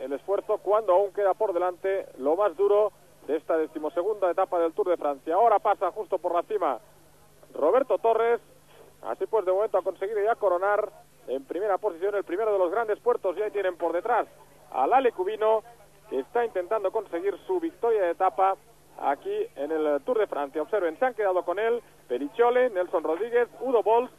el esfuerzo cuando aún queda por delante lo más duro de esta decimosegunda etapa del Tour de Francia. Ahora pasa justo por la cima Roberto Torres, así pues de momento ha conseguido ya coronar en primera posición el primero de los grandes puertos y ahí tienen por detrás al Ale Cubino que está intentando conseguir su victoria de etapa aquí en el Tour de Francia. Observen, se han quedado con él Perichole, Nelson Rodríguez, Udo Bols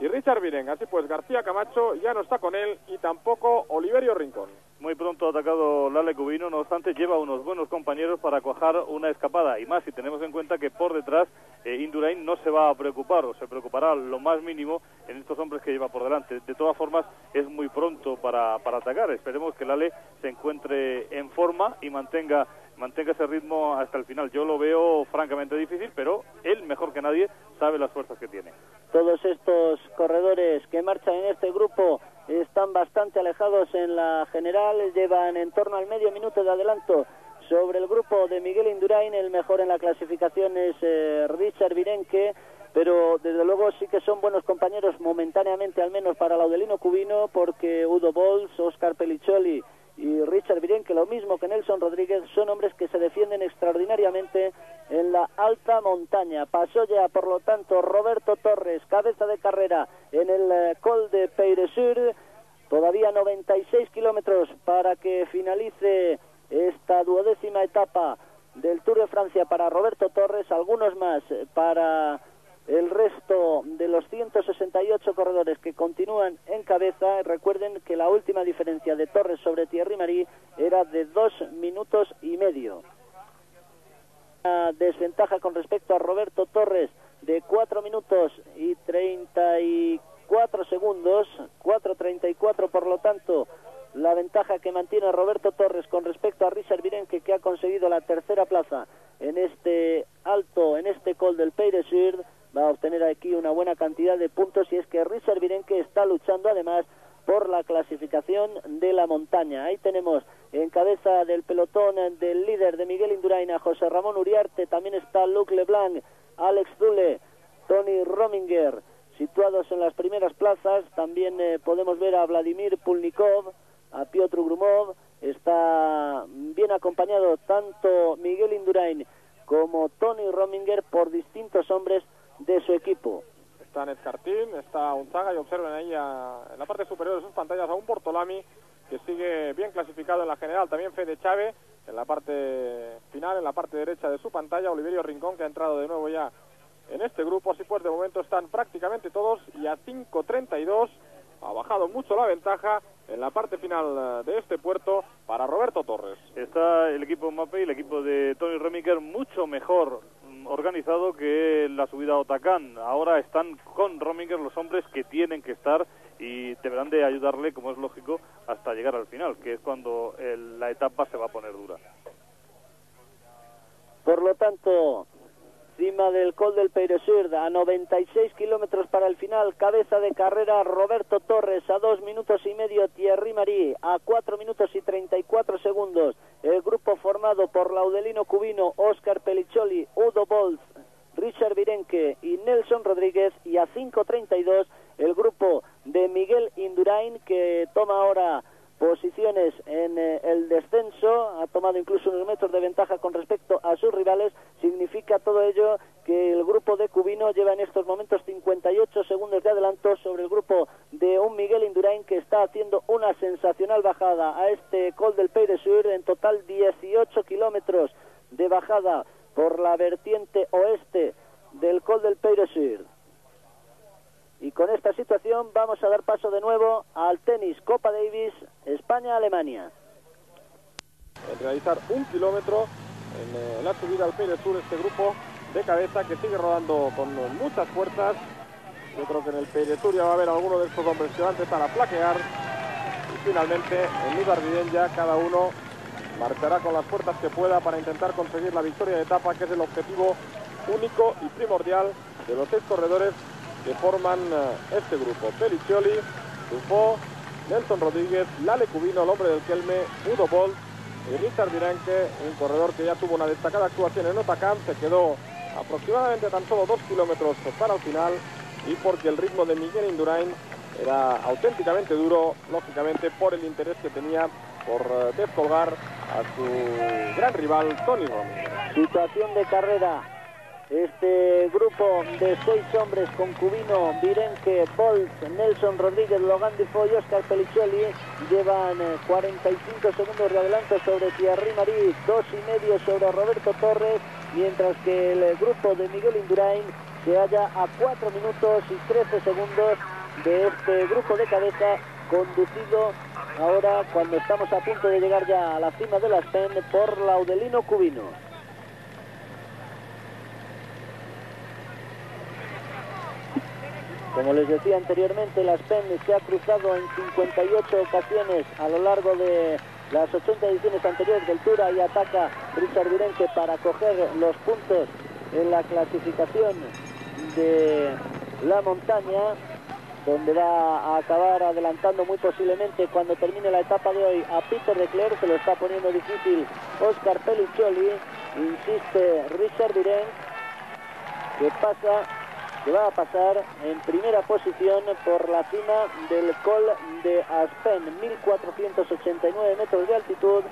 y Richard Viren. Así pues, García Camacho ya no está con él y tampoco Oliverio Rincón. Muy pronto ha atacado Lale Cubino, no obstante lleva unos buenos compañeros para cuajar una escapada y más si tenemos en cuenta que por detrás eh, Indurain no se va a preocupar o se preocupará lo más mínimo en estos hombres que lleva por delante. De todas formas es muy pronto para, para atacar, esperemos que Lale se encuentre en forma y mantenga mantenga ese ritmo hasta el final. Yo lo veo francamente difícil, pero él, mejor que nadie, sabe las fuerzas que tiene. Todos estos corredores que marchan en este grupo están bastante alejados en la general, llevan en torno al medio minuto de adelanto sobre el grupo de Miguel Indurain, el mejor en la clasificación es eh, Richard Virenque, pero desde luego sí que son buenos compañeros momentáneamente, al menos para Laudelino Cubino, porque Udo Bols, Oscar Pelliccioli y Richard Virenque, lo mismo que Nelson Rodríguez, son hombres que se defienden extraordinariamente en la alta montaña. Pasó ya, por lo tanto, Roberto Torres, cabeza de carrera en el eh, Col de Peyresur. Todavía 96 kilómetros para que finalice esta duodécima etapa del Tour de Francia para Roberto Torres, algunos más para el resto de los 168 corredores que continúan en cabeza. Recuerden que la última diferencia de Torres sobre Thierry Marí era de dos minutos y medio. Una desventaja con respecto a Roberto Torres de cuatro minutos y 34 segundos, 4.34 por lo tanto la ventaja que mantiene Roberto Torres con respecto a Richard Virenque que ha conseguido la tercera plaza en este alto, en este col del Pays va a obtener aquí una buena cantidad de puntos y es que Richard Virenque está luchando además por la clasificación de la montaña. Ahí tenemos en cabeza del pelotón del líder de Miguel Induraina, José Ramón Uriarte, también está Luc Leblanc, Alex Dule, Tony Rominger, situados en las primeras plazas. También eh, podemos ver a Vladimir Pulnikov, a Piotr Grumov, está bien acompañado tanto Miguel Indurain como Tony Rominger por distintos hombres de su equipo. Está Ned está Unzaga y observen ahí en la parte superior de sus pantallas a un Portolami que sigue bien clasificado en la general. También Fede Chávez en la parte final, en la parte derecha de su pantalla. Oliverio Rincón que ha entrado de nuevo ya en este grupo. Así pues, de momento están prácticamente todos y a 5.32 ha bajado mucho la ventaja en la parte final de este puerto para Roberto Torres. Está el equipo Mape y el equipo de Tony Remiker mucho mejor organizado que la subida a Otacán. Ahora están con Rominger los hombres que tienen que estar y deberán de ayudarle, como es lógico, hasta llegar al final, que es cuando la etapa se va a poner dura. Por lo tanto, Cima del Col del Peiresur, a 96 kilómetros para el final. Cabeza de carrera Roberto Torres a 2 minutos y medio. Thierry Marí a 4 minutos y 34 segundos. El grupo formado por Laudelino Cubino, Oscar Pelliccioli, Udo Bolz, Richard Virenque y Nelson Rodríguez. Y a 5.32 el grupo de Miguel Indurain que toma ahora posiciones en eh, el descenso, ha tomado incluso unos metros de ventaja con respecto a sus rivales, significa todo ello que el grupo de Cubino lleva en estos momentos 58 segundos de adelanto sobre el grupo de un Miguel Indurain que está haciendo una sensacional bajada a este Col del Pey de Sur, en total 18 kilómetros de bajada por la vertiente oeste del Col del Pey de. Y con esta situación vamos a dar paso de nuevo al tenis Copa Davis España-Alemania. En realizar un kilómetro en eh, la subida al Pérez Sur este grupo de cabeza que sigue rodando con muchas fuerzas. Yo creo que en el Pérez Sur ya va a haber alguno de estos hombres que van plaquear. Y finalmente en Lugar ya cada uno marchará con las fuerzas que pueda para intentar conseguir la victoria de etapa que es el objetivo único y primordial de los seis corredores que forman eh, este grupo. Pelicioli, Dufo, Nelson Rodríguez, Lale Cubino, el hombre del Kelme, Udo Bolt y Richard Viranque, un corredor que ya tuvo una destacada actuación en Otacam, se quedó aproximadamente tan solo dos kilómetros para el final y porque el ritmo de Miguel Indurain era auténticamente duro, lógicamente por el interés que tenía por eh, descolgar a su gran rival Tony Romero. Situación de carrera. Este grupo de seis hombres con Cubino, Virenque, Bolt, Nelson Rodríguez, Logan Difoy y Oscar Pelichelli llevan 45 segundos de adelanto sobre Thierry Marí, dos y medio sobre Roberto Torres, mientras que el grupo de Miguel Indurain se halla a 4 minutos y 13 segundos de este grupo de cabeza conducido ahora cuando estamos a punto de llegar ya a la cima de la Aspen por Laudelino Cubino. Como les decía anteriormente, la Aspen se ha cruzado en 58 ocasiones a lo largo de las 80 ediciones anteriores del Tour y ataca Richard Virenque para coger los puntos en la clasificación de la montaña donde va a acabar adelantando muy posiblemente cuando termine la etapa de hoy a Peter Leclerc, se lo está poniendo difícil Oscar Peliccioli, insiste Richard Viren, que pasa, va a pasar en primera posición por la cima del Col de Aspen, 1489 metros de altitud,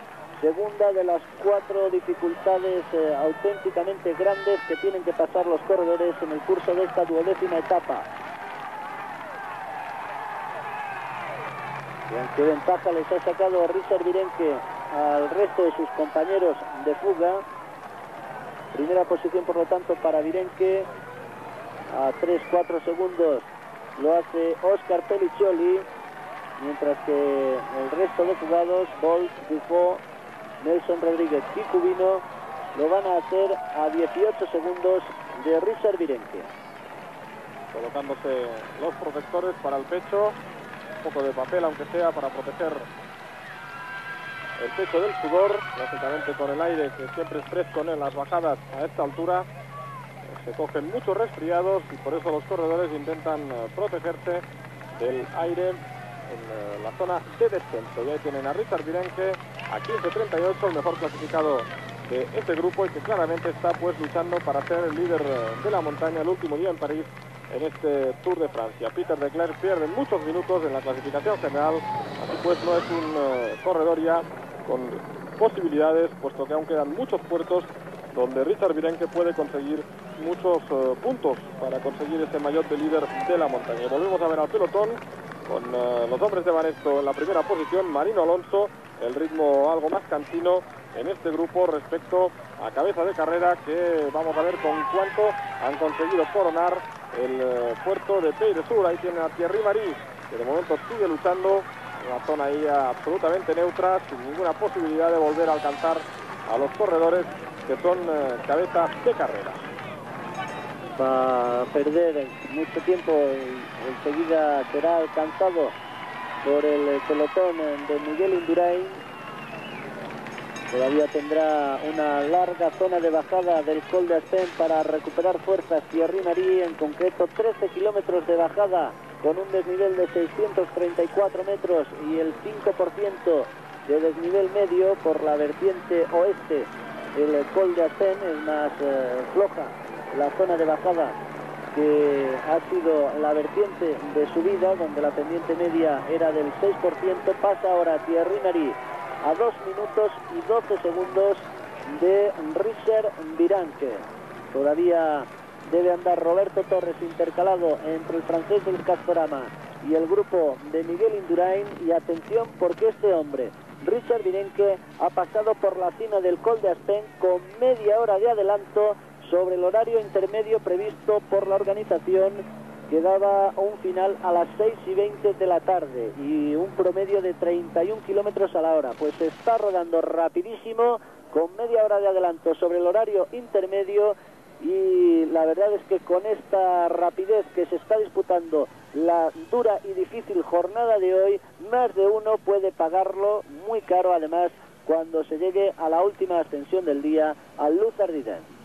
segunda de las cuatro dificultades eh, auténticamente grandes que tienen que pasar los corredores en el curso de esta duodécima etapa. qué ventaja les ha sacado Richard Virenque al resto de sus compañeros de fuga. Primera posición, por lo tanto, para Virenque. A 3-4 segundos lo hace Oscar Peliccioli. Mientras que el resto de jugados, Bolt, Dufo, Nelson Rodríguez y Cubino, lo van a hacer a 18 segundos de Richard Virenque. Colocándose los protectores para el pecho poco de papel, aunque sea para proteger el pecho del sudor, lógicamente con el aire que siempre es fresco en las bajadas a esta altura. Se cogen muchos resfriados y por eso los corredores intentan eh, protegerse del aire en eh, la zona de descenso. Y ahí tienen a Richard Virenque a 15.38, el mejor clasificado de este grupo y que claramente está pues luchando para ser el líder eh, de la montaña el último día en París en este Tour de Francia. Peter de pierde muchos minutos en la clasificación general, así pues no es un corredor ya con posibilidades, puesto que aún quedan muchos puertos donde Richard Virenque puede conseguir muchos eh, puntos para conseguir ese mayor de líder de la montaña. Volvemos a ver al pelotón con eh, los hombres de Banesto en la primera posición, Marino Alonso, el ritmo algo más cantino en este grupo respecto a cabeza de carrera que vamos a ver con cuánto han conseguido coronar el eh, puerto de Peire Sur. Ahí tienen a Thierry Marí, que de momento sigue luchando la zona ahí absolutamente neutra, sin ninguna posibilidad de volver a alcanzar a los corredores que son eh, cabeza de carrera. Va a perder mucho tiempo, enseguida será alcanzado por el pelotón de Miguel Indurain Todavía tendrá una larga zona de bajada del Col de Aspen para recuperar fuerzas. Thierry Marí, en concreto 13 kilómetros de bajada con un desnivel de 634 metros y el 5% de desnivel medio por la vertiente oeste. El Col de Aspen es más eh, floja la zona de bajada que ha sido la vertiente de subida, donde la pendiente media era del 6%, pasa ahora Thierry Marí a 2 minutos y 12 segundos de Richard Viranque. Todavía debe andar Roberto Torres intercalado entre el francés del Castorama y el grupo de Miguel Indurain. Y atención porque este hombre, Richard Virenque, ha pasado por la cima del Col de Aspen con media hora de adelanto sobre el horario intermedio previsto por la organización quedaba un final a las 6 y 20 de la tarde y un promedio de 31 kilómetros a la hora. Pues está rodando rapidísimo, con media hora de adelanto sobre el horario intermedio y la verdad es que con esta rapidez que se está disputando la dura y difícil jornada de hoy, más de uno puede pagarlo muy caro además cuando se llegue a la última ascensión del día al Luz Ardiden.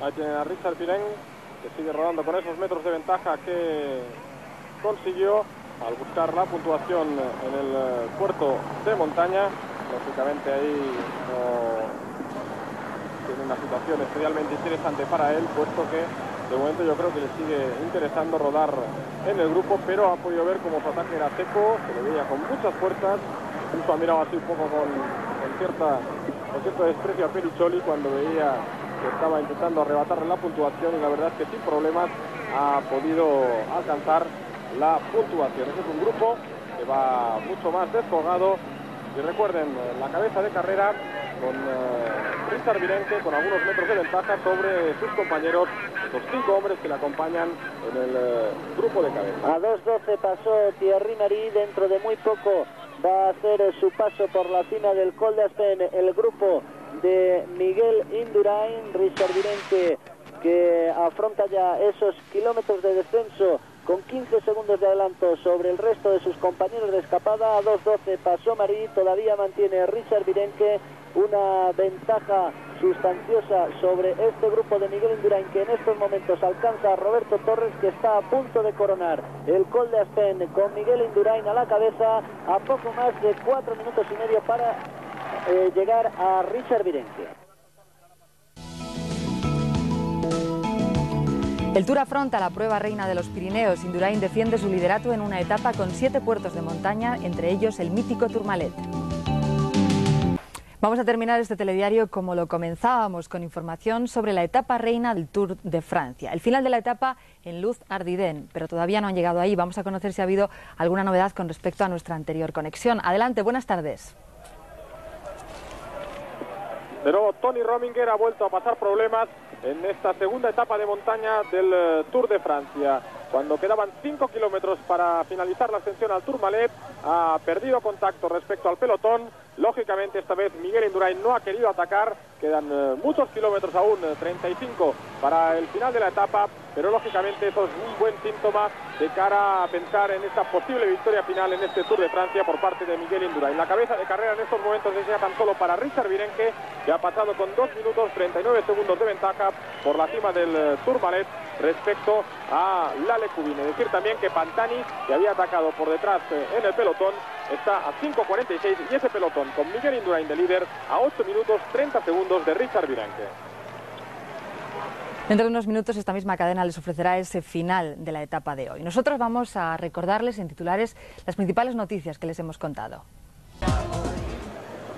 Ahí tienen a Richard Pirén, que sigue rodando con esos metros de ventaja que consiguió al buscar la puntuación en el eh, puerto de montaña. Lógicamente ahí no tiene una situación especialmente interesante para él, puesto que de momento yo creo que le sigue interesando rodar en el grupo, pero ha podido ver como su ataque era seco, se le veía con muchas fuerzas, incluso ha mirado así un poco con, cierta, cierto desprecio a Pericholi cuando veía que estaba intentando arrebatarle la puntuación y la verdad es que sin problemas ha podido alcanzar la puntuación. Ese es un grupo que va mucho más descolgado y recuerden, la cabeza de carrera con uh, Richard con algunos metros de ventaja sobre sus compañeros, los cinco hombres que le acompañan en el eh, grupo de cabeza. A 2.12 pasó Thierry Marie, dentro de muy poco va a hacer su paso por la cima del Col de Aspen, el grupo de Miguel Indurain, Richard Virenque que afronta ya esos kilómetros de descenso con 15 segundos de adelanto sobre el resto de sus compañeros de escapada. A 2.12 pasó Marí, todavía mantiene Richard Virenque una ventaja sustanciosa sobre este grupo de Miguel Indurain que en estos momentos alcanza a Roberto Torres que está a punto de coronar el Col de Aspen con Miguel Indurain a la cabeza a poco más de cuatro minutos y medio para eh, llegar a Richard Virenque. El Tour afronta la prueba reina de los Pirineos. Indurain defiende su liderato en una etapa con siete puertos de montaña, entre ellos el mítico Tourmalet. Vamos a terminar este telediario como lo comenzábamos, con información sobre la etapa reina del Tour de Francia. El final de la etapa en Luz Ardiden, pero todavía no han llegado ahí. Vamos a conocer si ha habido alguna novedad con respecto a nuestra anterior conexión. Adelante, buenas tardes. Pero Tony Rominger ha vuelto a pasar problemas en esta segunda etapa de montaña del eh, Tour de Francia. Cuando quedaban 5 kilómetros para finalizar la ascensión al Tourmalet, ha perdido contacto respecto al pelotón. Lógicamente, esta vez Miguel Indurain no ha querido atacar. Quedan eh, muchos kilómetros aún, 35 eh, para el final de la etapa, pero lógicamente eso es un buen síntoma de cara a pensar en esta posible victoria final en este Tour de Francia por parte de Miguel Indurain. La cabeza de carrera en estos momentos es ya tan solo para Richard Virenque, que ha pasado con 2 minutos 39 segundos de ventaja por la cima del eh, Tourmalet respecto a Lale Cubine. Decir también que Pantani, que había atacado por detrás eh, en el pelotón, está a 5.46 y ese pelotón con Miguel Indurain de líder a 8 minutos 30 segundos de Richard Virenque. Dentro de unos minutos esta misma cadena les ofrecerá ese final de la etapa de hoy. Nosotros vamos a recordarles en titulares las principales noticias que les hemos contado.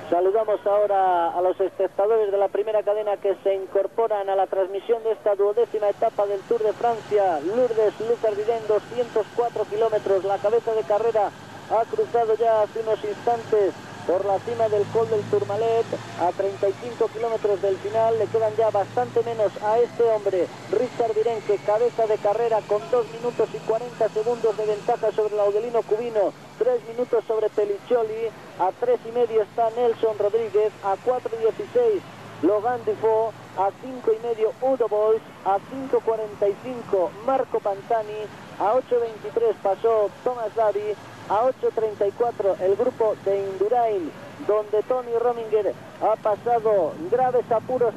Saludamos ahora a los espectadores de la primera cadena que se incorporan a la transmisión de esta duodécima etapa del Tour de Francia. Lourdes Lucardiden, 204 kilómetros. La cabeza de carrera ha cruzado ya hace unos instantes por la cima del Col del Tourmalet a 35 kilómetros del final. Le quedan ya bastante menos a este hombre, Richard Virenque, cabeza de carrera con 2 minutos y 40 segundos de ventaja sobre el Audelino Cubino, 3 minutos sobre Peliccioli, a 3 y medio está Nelson Rodríguez, a 4.16 Logan Dufo, a 5 y medio Udo Boys, a 5.45 Marco Pantani, a 8.23 pasó Thomas Davi, a 8.34 el grupo de Indurain, donde Tony Rominger ha pasado graves apuros.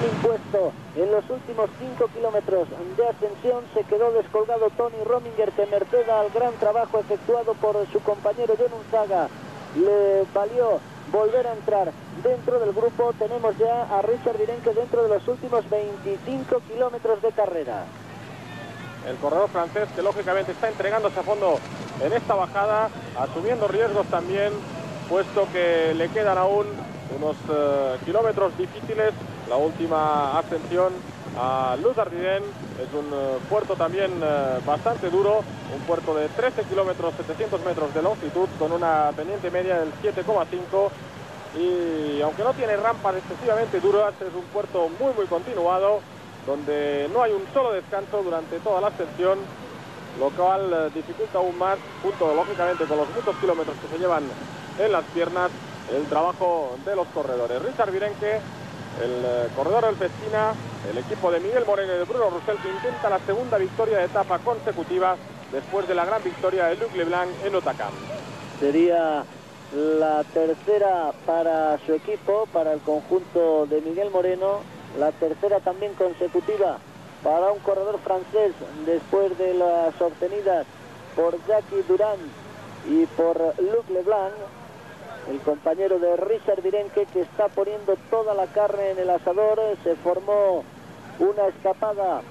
Impuesto en los últimos 5 kilómetros de ascensión se quedó descolgado Tony Rominger que merced al gran trabajo efectuado por su compañero John Unzaga. Le valió volver a entrar dentro del grupo. Tenemos ya a Richard Virenque dentro de los últimos 25 kilómetros de carrera el corredor francés que lógicamente está entregándose a fondo en esta bajada, asumiendo riesgos también, puesto que le quedan aún unos eh, kilómetros difíciles. La última ascensión a Luz Ardiden es un eh, puerto también eh, bastante duro, un puerto de 13 kilómetros 700 metros de longitud con una pendiente media del 7,5 y aunque no tiene rampas excesivamente duras, es un puerto muy muy continuado donde no hay un solo descanso durante toda la ascensión, lo cual eh, dificulta aún más, junto lógicamente con los muchos kilómetros que se llevan en las piernas, el trabajo de los corredores. Richard Virenque, el eh, corredor del Festina, el equipo de Miguel Moreno y de Bruno Roussel que intenta la segunda victoria de etapa consecutiva después de la gran victoria de Luc Leblanc en Otacam. Sería la tercera para su equipo, para el conjunto de Miguel Moreno la tercera también consecutiva para un corredor francés después de las obtenidas por Jackie Durán y por Luc Leblanc. el compañero de Richard Virenque que está poniendo toda la carne en el asador. Se formó una escapada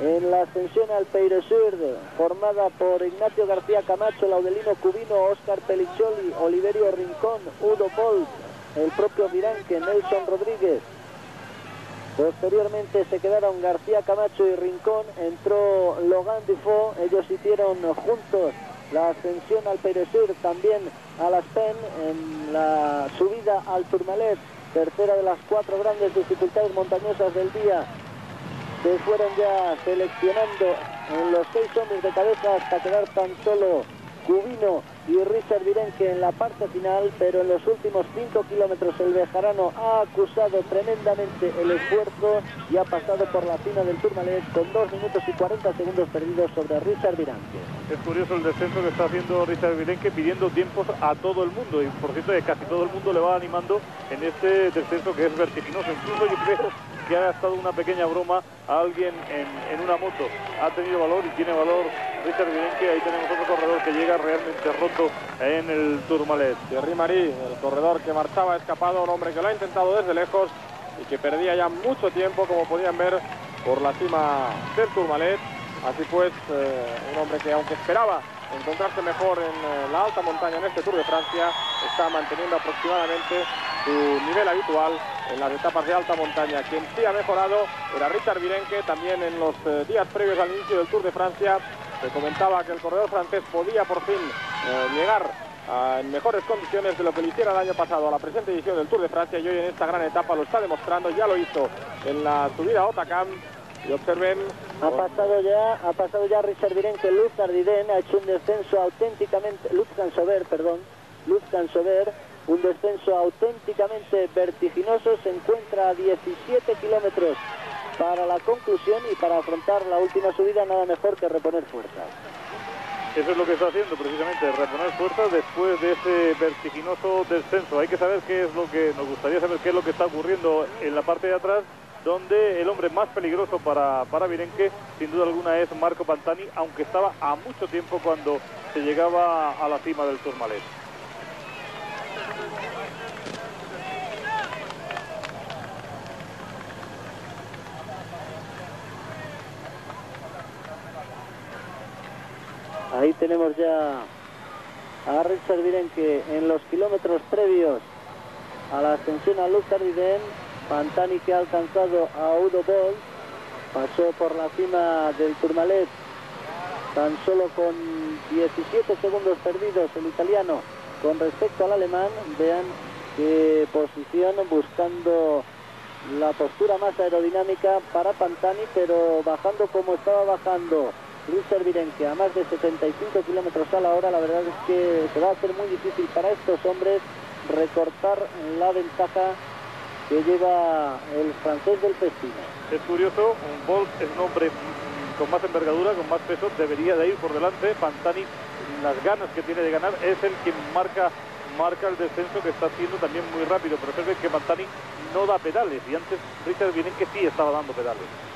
en la ascensión al Sur, formada por Ignacio García Camacho, Laudelino Cubino, Oscar Pelicholi, Oliverio Rincón, Udo Bolt, el propio Virenque, Nelson Rodríguez. Posteriormente se quedaron García Camacho y Rincón, entró Logan Dufo, ellos hicieron juntos la ascensión al Sur, también a las PEN en la subida al Turmalet, tercera de las cuatro grandes dificultades montañosas del día. Se fueron ya seleccionando en los seis hombres de cabeza hasta quedar tan solo Cubino y Richard Virenque en la parte final, pero en los últimos 5 kilómetros el Bejarano ha acusado tremendamente el esfuerzo y ha pasado por la cima del Tourmalet con 2 minutos y 40 segundos perdidos sobre Richard Virenque. Es curioso el descenso que está haciendo Richard Virenque pidiendo tiempos a todo el mundo y por cierto casi todo el mundo le va animando en este descenso que es vertiginoso. Incluso yo creo que ha gastado una pequeña broma a alguien en, una moto. Ha tenido valor y tiene valor Richard Virenque. Ahí tenemos otro corredor que llega realmente roto en el Tourmalet. Thierry Marí, el corredor que marchaba escapado, un hombre que lo ha intentado desde lejos y que perdía ya mucho tiempo, como podían ver, por la cima del Tourmalet. Así pues, eh, un hombre que aunque esperaba encontrarse mejor en eh, la alta montaña en este Tour de Francia, está manteniendo aproximadamente su nivel habitual en las etapas de alta montaña. Quien sí ha mejorado era Richard Virenque, también en los eh, días previos al inicio del Tour de Francia. Se comentaba que el corredor francés podía por fin eh, llegar en mejores condiciones de lo que le hiciera el año pasado a la presente edición del Tour de Francia y hoy en esta gran etapa lo está demostrando, ya lo hizo en la subida a Otacam. Y observen ha pasado ya ha pasado ya Richard Virenque Luz Ardiden ha hecho un descenso auténticamente Luz Cansover perdón Luz Cansover un descenso auténticamente vertiginoso, se encuentra a 17 kilómetros para la conclusión y para afrontar la última subida nada mejor que reponer fuerzas. Eso es lo que está haciendo precisamente, reponer fuerzas después de ese vertiginoso descenso. Hay que saber qué es lo que, nos gustaría saber qué es lo que está ocurriendo en la parte de atrás, donde el hombre más peligroso para, para Virenque, sin duda alguna, es Marco Pantani, aunque estaba a mucho tiempo cuando se llegaba a la cima del Tourmalet. Ahí tenemos ya a Richard que en los kilómetros previos a la ascensión a Luz Ardiden, Pantani que ha alcanzado a Udo Boll, pasó por la cima del Tourmalet tan solo con 17 segundos perdidos el italiano con respecto al alemán, vean qué posición buscando la postura más aerodinámica para Pantani, pero bajando como estaba bajando Richard Virenque a más de 75 kilómetros a la hora, la verdad es que se va a hacer muy difícil para estos hombres recortar la ventaja que lleva el francés del Pestino. Es curioso, un Bolt es un hombre con más envergadura, con más peso, debería de ir por delante. Pantani, las ganas que tiene de ganar, es el que marca marca el descenso que está haciendo también muy rápido, pero es que Pantani no da pedales y antes Richard Virenque sí estaba dando pedales.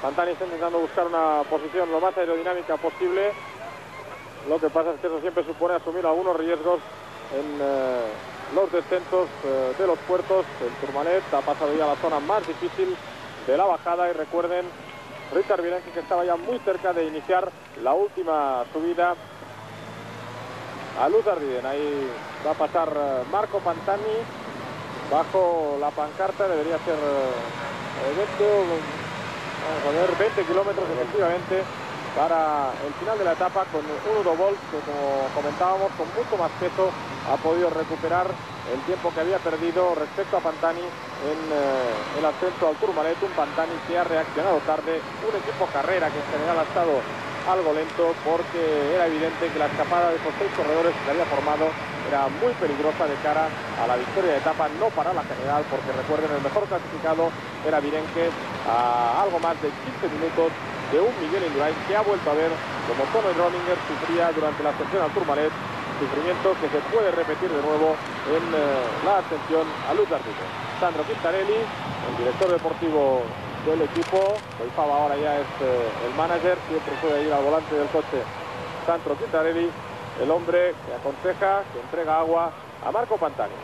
Pantani está intentando buscar una posición lo más aerodinámica posible. Lo que pasa es que eso siempre supone asumir algunos riesgos en eh, los descensos eh, de los puertos. El Turmalet ha pasado ya a la zona más difícil de la bajada y recuerden, Richard Virenque que estaba ya muy cerca de iniciar la última subida a Luz Ardiden. Ahí va a pasar eh, Marco Pantani bajo la pancarta, debería ser 20 Ver, 20 kilómetros efectivamente para el final de la etapa con Udo Bolt que como comentábamos con mucho más peso ha podido recuperar el tiempo que había perdido respecto a Pantani en eh, el ascenso al Tourmalet, un Pantani que ha reaccionado tarde, un equipo carrera que en general ha estado algo lento porque era evidente que la escapada de esos seis corredores que había formado era muy peligrosa de cara a la victoria de etapa, no para la general, porque recuerden, el mejor clasificado era Virenque a algo más de 15 minutos de un Miguel Indurain que ha vuelto a ver como Tono Roninger sufría durante la ascensión al Tourmalet, sufrimiento que se puede repetir de nuevo en eh, la ascensión a Luz Ardite. Sandro Quintarelli, el director deportivo del equipo, Faba ahora ya es eh, el manager, siempre puede ir al volante del coche Sandro Quintarelli el hombre que aconseja, que entrega agua a Marco Pantani.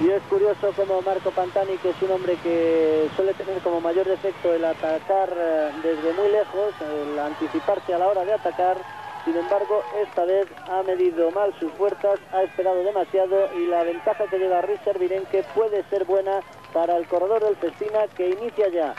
Y es curioso como Marco Pantani, que es un hombre que suele tener como mayor defecto el atacar eh, desde muy lejos, el anticiparse a la hora de atacar, sin embargo, esta vez ha medido mal sus fuerzas, ha esperado demasiado y la ventaja que lleva Richard Virenque puede ser buena para el corredor del Festina que inicia ya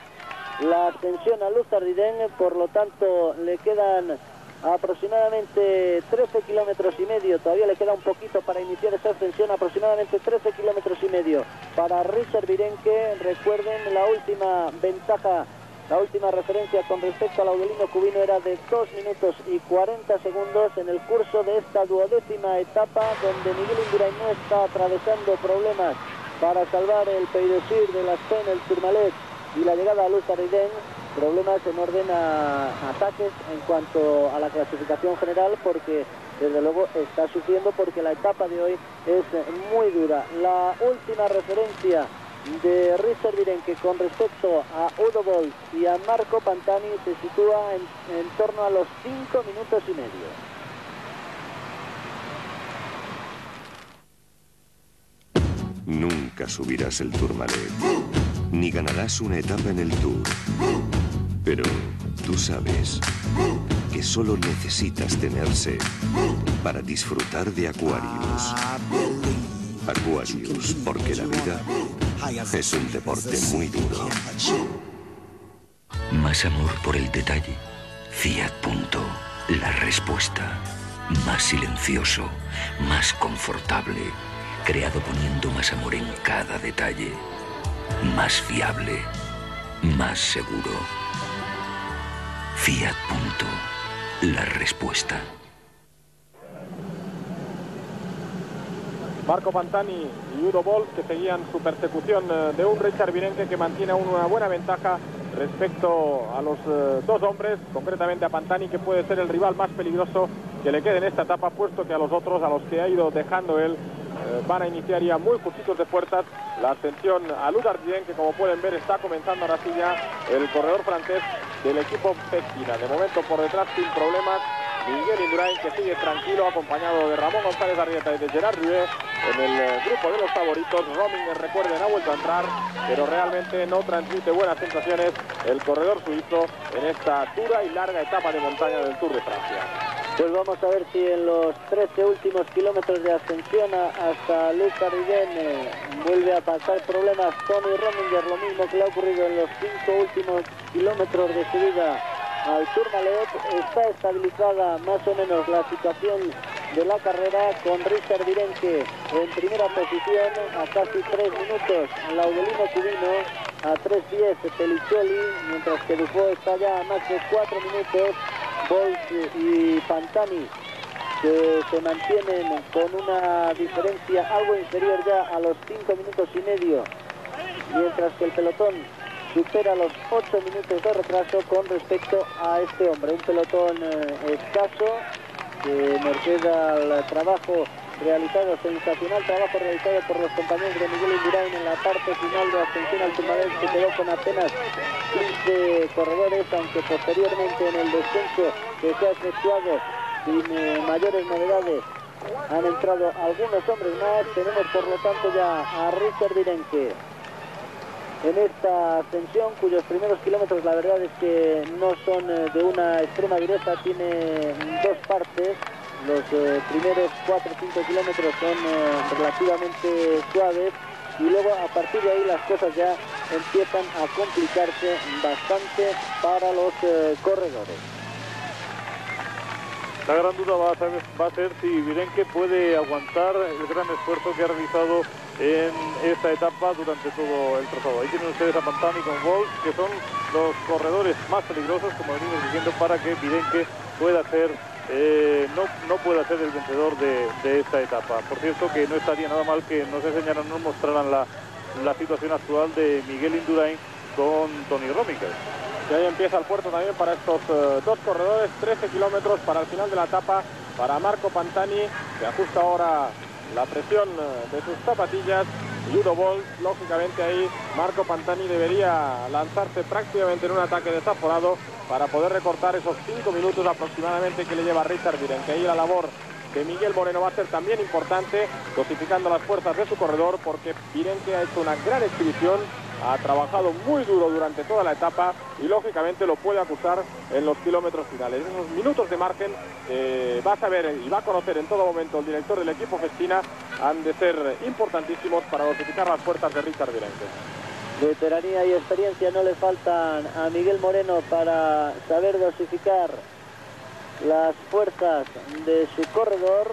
la ascensión a Luz Ardiden, por lo tanto le quedan aproximadamente 13 kilómetros y medio, todavía le queda un poquito para iniciar esa ascensión, aproximadamente 13 kilómetros y medio. Para Richard Virenque, recuerden la última ventaja, la última referencia con respecto al Audelino Cubino era de 2 minutos y 40 segundos en el curso de esta duodécima etapa donde Miguel Indurain no está atravesando problemas para salvar el Peidesir de la Pen, el Turmalet y la llegada a Luz Ardiden problemas en orden a ataques en cuanto a la clasificación general porque desde luego está sufriendo porque la etapa de hoy es muy dura. La última referencia de Richard Virenque con respecto a Udo Bolt y a Marco Pantani se sitúa en, en torno a los 5 minutos y medio. Nunca subirás el Tourmalet, ni ganarás una etapa en el Tour. Pero tú sabes que solo necesitas tenerse para disfrutar de Aquarius. Aquarius, porque la vida es un deporte muy duro. Más amor por el detalle. Fiat Punto. La respuesta. Más silencioso, más confortable. Creado poniendo más amor en cada detalle. Más fiable. Más seguro. Fiat Punto. La respuesta. Marco Pantani y Udo Bolt que seguían su persecución eh, de un Richard Virenque que mantiene aún una buena ventaja respecto a los eh, dos hombres, concretamente a Pantani que puede ser el rival más peligroso que le quede en esta etapa, puesto que a los otros, a los que ha ido dejando él, van a iniciar ya muy justitos de puertas la ascensión a Ludardien, que como pueden ver está comenzando ahora sí ya el corredor francés del equipo Pesquina. De momento por detrás sin problemas Miguel Indurain que sigue tranquilo acompañado de Ramón González Arrieta y de Gerard Rué en el eh, grupo de los favoritos. Roming, recuerden, ha vuelto a entrar, pero realmente no transmite buenas sensaciones el corredor suizo en esta dura y larga etapa de montaña del Tour de Francia. Pues vamos a ver si en los 13 últimos kilómetros de ascensión hasta Luis Carrillén vuelve a pasar problemas Tony Rominger, lo mismo que le ha ocurrido en los 5 últimos kilómetros de subida al Tourmalet. Está estabilizada más o menos la situación de la carrera con Richard Virenque en primera posición a casi 3 minutos, Laudelino Cubino a 3.10 Pelicioli, mientras que Dufo está ya a más de 4 minutos, Bolt y Pantani que se mantienen con una diferencia algo inferior ya a los 5 minutos y medio, mientras que el pelotón supera los 8 minutos de retraso con respecto a este hombre. Un pelotón eh, escaso que merced al trabajo realizado, sensacional trabajo realizado por los compañeros de Miguel Indurain en la parte final de ascensión al Turmalet que quedó con apenas 15 corredores, aunque posteriormente en el descenso que se ha efectuado sin eh, mayores novedades han entrado algunos hombres más. Tenemos por lo tanto ya a Richard Virenque en esta ascensión cuyos primeros kilómetros la verdad es que no son eh, de una extrema dureza, tiene dos partes. Los eh, primeros 4 o 5 kilómetros son eh, relativamente suaves y luego a partir de ahí las cosas ya empiezan a complicarse bastante para los eh, corredores. La gran duda va a, ser, va a ser si Virenque puede aguantar el gran esfuerzo que ha realizado en esta etapa durante todo el trazado. Ahí tienen ustedes a Pantani con Bolt, que son los corredores más peligrosos, como venimos diciendo, para que Virenque pueda ser, eh, no, no pueda ser el vencedor de, de, esta etapa. Por cierto, que no estaría nada mal que nos enseñaran, nos mostraran la, la situación actual de Miguel Indurain con Tony Rominger. Y ahí empieza el puerto también para estos uh, dos corredores, 13 kilómetros para el final de la etapa para Marco Pantani, que ajusta ahora la presión uh, de sus zapatillas y Udo Boll. Lógicamente ahí Marco Pantani debería lanzarse prácticamente en un ataque desaforado para poder recortar esos cinco minutos aproximadamente que le lleva Richard Viren, que ahí la labor de Miguel Moreno va a ser también importante, dosificando las fuerzas de su corredor, porque Virenque ha hecho una gran exhibición, ha trabajado muy duro durante toda la etapa y lógicamente lo puede acusar en los kilómetros finales. Esos minutos de margen va a saber y va a conocer en todo momento el director del equipo Festina han de ser importantísimos para dosificar las fuerzas de Richard Virenque. Veteranía y experiencia no le faltan a Miguel Moreno para saber dosificar las fuerzas de su corredor.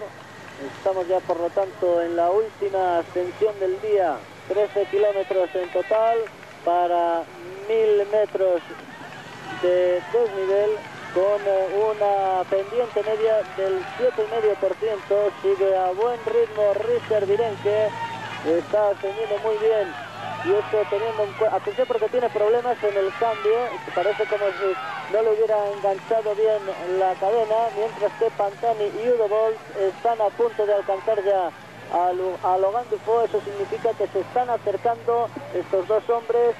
Estamos ya por lo tanto en la última ascensión del día, 13 kilómetros en total para mil metros de desnivel con una pendiente media del 7,5%. Sigue a buen ritmo Richard Virenque, está ascendiendo muy bien y eso teniendo en cuenta, atención porque tiene problemas en el cambio, parece como si no le hubiera enganchado bien la cadena, mientras que Pantani y Udo Bolt están a punto de alcanzar ya a, Logan Dufo, eso significa que se están acercando estos dos hombres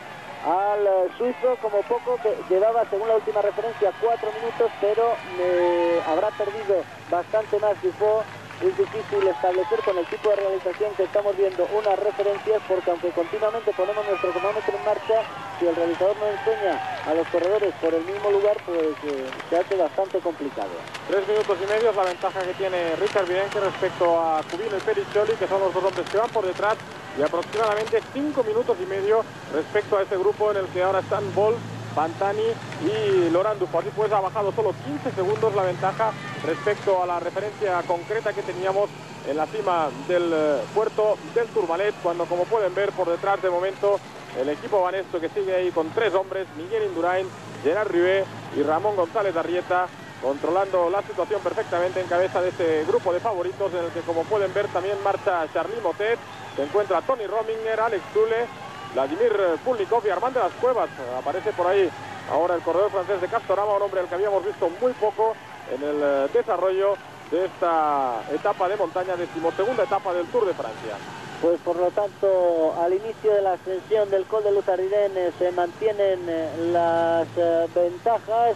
al suizo como poco que llevaba según la última referencia cuatro minutos pero eh, habrá perdido bastante más Dufo es difícil establecer con el tipo de realización que estamos viendo unas referencias porque aunque continuamente ponemos nuestro cronómetro en marcha, si el realizador no enseña a los corredores por el mismo lugar, pues eh, se hace bastante complicado. Tres minutos y medio es la ventaja que tiene Richard Virenque respecto a Cubino y Periccioli, que son los dos hombres que van por detrás, y aproximadamente cinco minutos y medio respecto a ese grupo en el que ahora están Bolt Pantani y Laurent Dufo. Así pues ha bajado solo 15 segundos la ventaja respecto a la referencia concreta que teníamos en la cima del eh, puerto del Turmalet, cuando como pueden ver por detrás de momento el equipo Banesto que sigue ahí con tres hombres, Miguel Indurain, Gerard Rivé y Ramón González Arrieta, controlando la situación perfectamente en cabeza de este grupo de favoritos en el que como pueden ver también marcha Charly Motet, se encuentra Tony Rominger, Alex Zule, Vladimir Pulnikov y Armand de las Cuevas. Aparece por ahí ahora el corredor francés de Castorama, un hombre al que habíamos visto muy poco en el eh, desarrollo de esta etapa de montaña, decimosegunda etapa del Tour de Francia. Pues por lo tanto, al inicio de la ascensión del Col de Luzardén se mantienen eh, las eh, ventajas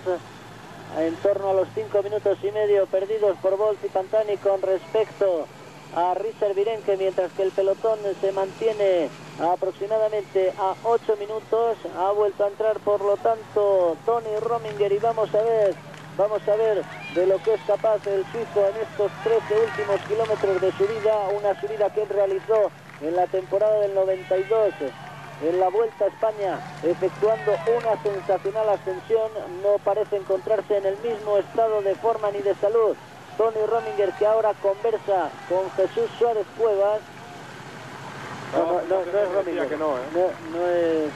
en torno a los cinco minutos y medio perdidos por Bolt y Pantani con respecto a Richard mientras que el pelotón se mantiene aproximadamente a 8 minutos. Ha vuelto a entrar, por lo tanto, Tony Rominger y vamos a ver, vamos a ver de lo que es capaz el suizo en estos 13 últimos kilómetros de subida, una subida que él realizó en la temporada del 92 en la Vuelta a España, efectuando una sensacional ascensión, no parece encontrarse en el mismo estado de forma ni de salud Tony Rominger que ahora conversa con Jesús Suárez Cuevas. No, no, no, es Rominger. Que no, ¿eh? no, es.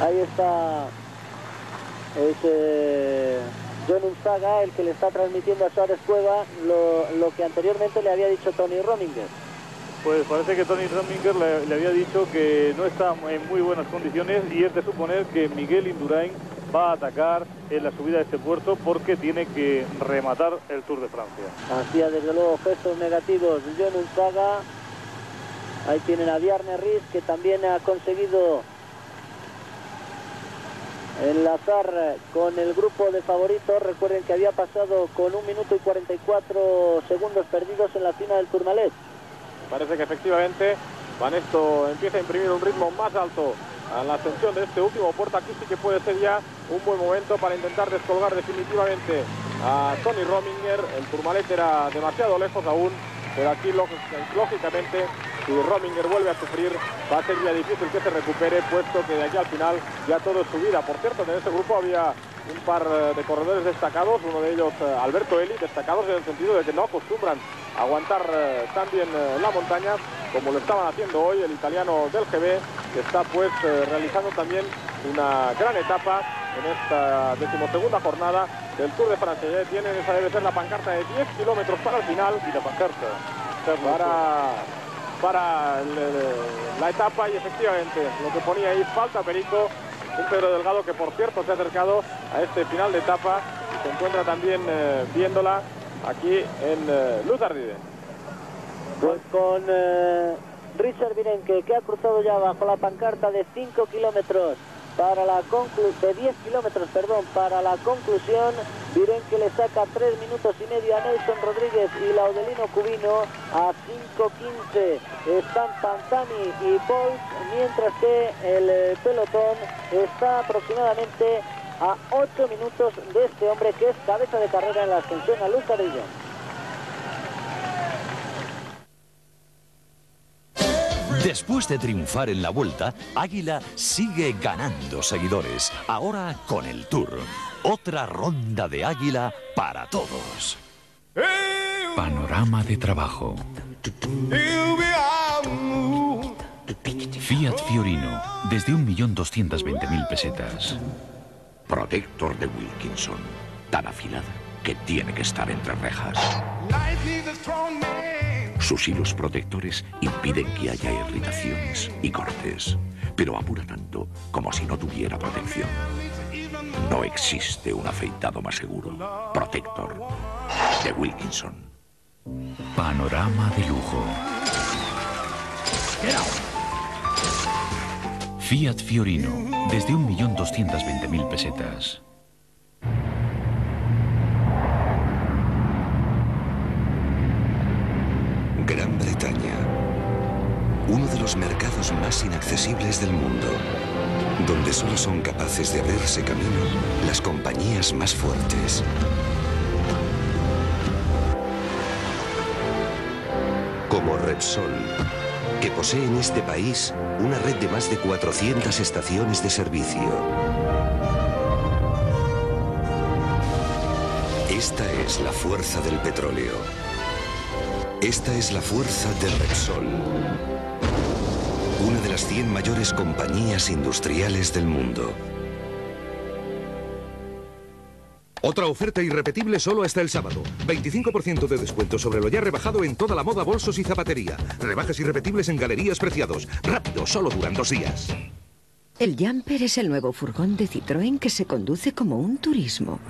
Ahí está. Es eh, John Unzaga el que le está transmitiendo a Suárez Cuevas lo, lo que anteriormente le había dicho Tony Rominger. Pues parece que Tony Rominger le, le, había dicho que no está en muy buenas condiciones y es de suponer que Miguel Indurain va a atacar en la subida de este puerto porque tiene que rematar el Tour de Francia. Hacía desde luego gestos negativos John Unzaga. Ahí tienen a Bjarne Riz que también ha conseguido enlazar con el grupo de favoritos. Recuerden que había pasado con un minuto y 44 segundos perdidos en la cima del Tourmalet. Parece que efectivamente Vanesto empieza a imprimir un ritmo más alto a la ascensión de este último puerto. Aquí sí que puede ser ya un buen momento para intentar descolgar definitivamente a Tony Rominger. El Turmalet era demasiado lejos aún, pero aquí lógicamente si Rominger vuelve a sufrir va a ser ya difícil que se recupere, puesto que de aquí al final ya todo es su vida. Por cierto, en este grupo había un par eh, de corredores destacados, uno de ellos eh, Alberto Eli, destacados en el sentido de que no acostumbran a aguantar eh, tan bien la montaña como lo estaban haciendo hoy el italiano del GB, que está pues realizando también una gran etapa en esta decimosegunda jornada del Tour de Francia. Ya tienen, esa debe ser la pancarta de 10 kilómetros para el final. Y la pancarta. Para, para la etapa y efectivamente lo que ponía ahí falta Perico. Un Pedro Delgado que por cierto se ha acercado a este final de etapa y se encuentra también eh, viéndola aquí en eh, Luz Pues con eh, Richard Virenque, que ha cruzado ya bajo la pancarta de 5 kilómetros para la de 10 kilómetros, perdón, para la conclusión. Virenque le saca 3 minutos y medio a Nelson Rodríguez y Laudelino Cubino a 5.15. Están Pantani y Bolt, mientras que el eh, pelotón está aproximadamente a 8 minutos de este hombre que es cabeza de carrera en la ascensión a Luz Después de triunfar en la vuelta, Águila sigue ganando seguidores, ahora con el Tour. Otra ronda de Águila para todos. Panorama de trabajo. Fiat Fiorino, desde 1.220.000 pesetas. Protector de Wilkinson, tan afilada que tiene que estar entre rejas. Sus hilos protectores impiden que haya irritaciones y cortes, pero apura tanto como si no tuviera protección. No existe un afeitado más seguro. Protector de Wilkinson. Panorama de lujo. Fiat Fiorino, desde 1.220.000 pesetas. Más inaccesibles del mundo, donde solo son capaces de abrirse camino las compañías más fuertes. Como Repsol, que posee en este país una red de más de 400 estaciones de servicio. Esta es la fuerza del petróleo. Esta es la fuerza de Repsol, las 100 mayores compañías industriales del mundo. Otra oferta irrepetible solo hasta el sábado. 25% de descuento sobre lo ya rebajado en toda la moda, bolsos y zapatería. Rebajas irrepetibles en galerías preciados. Rápido, solo duran dos días. El Jumper es el nuevo furgón de Citroën que se conduce como un turismo.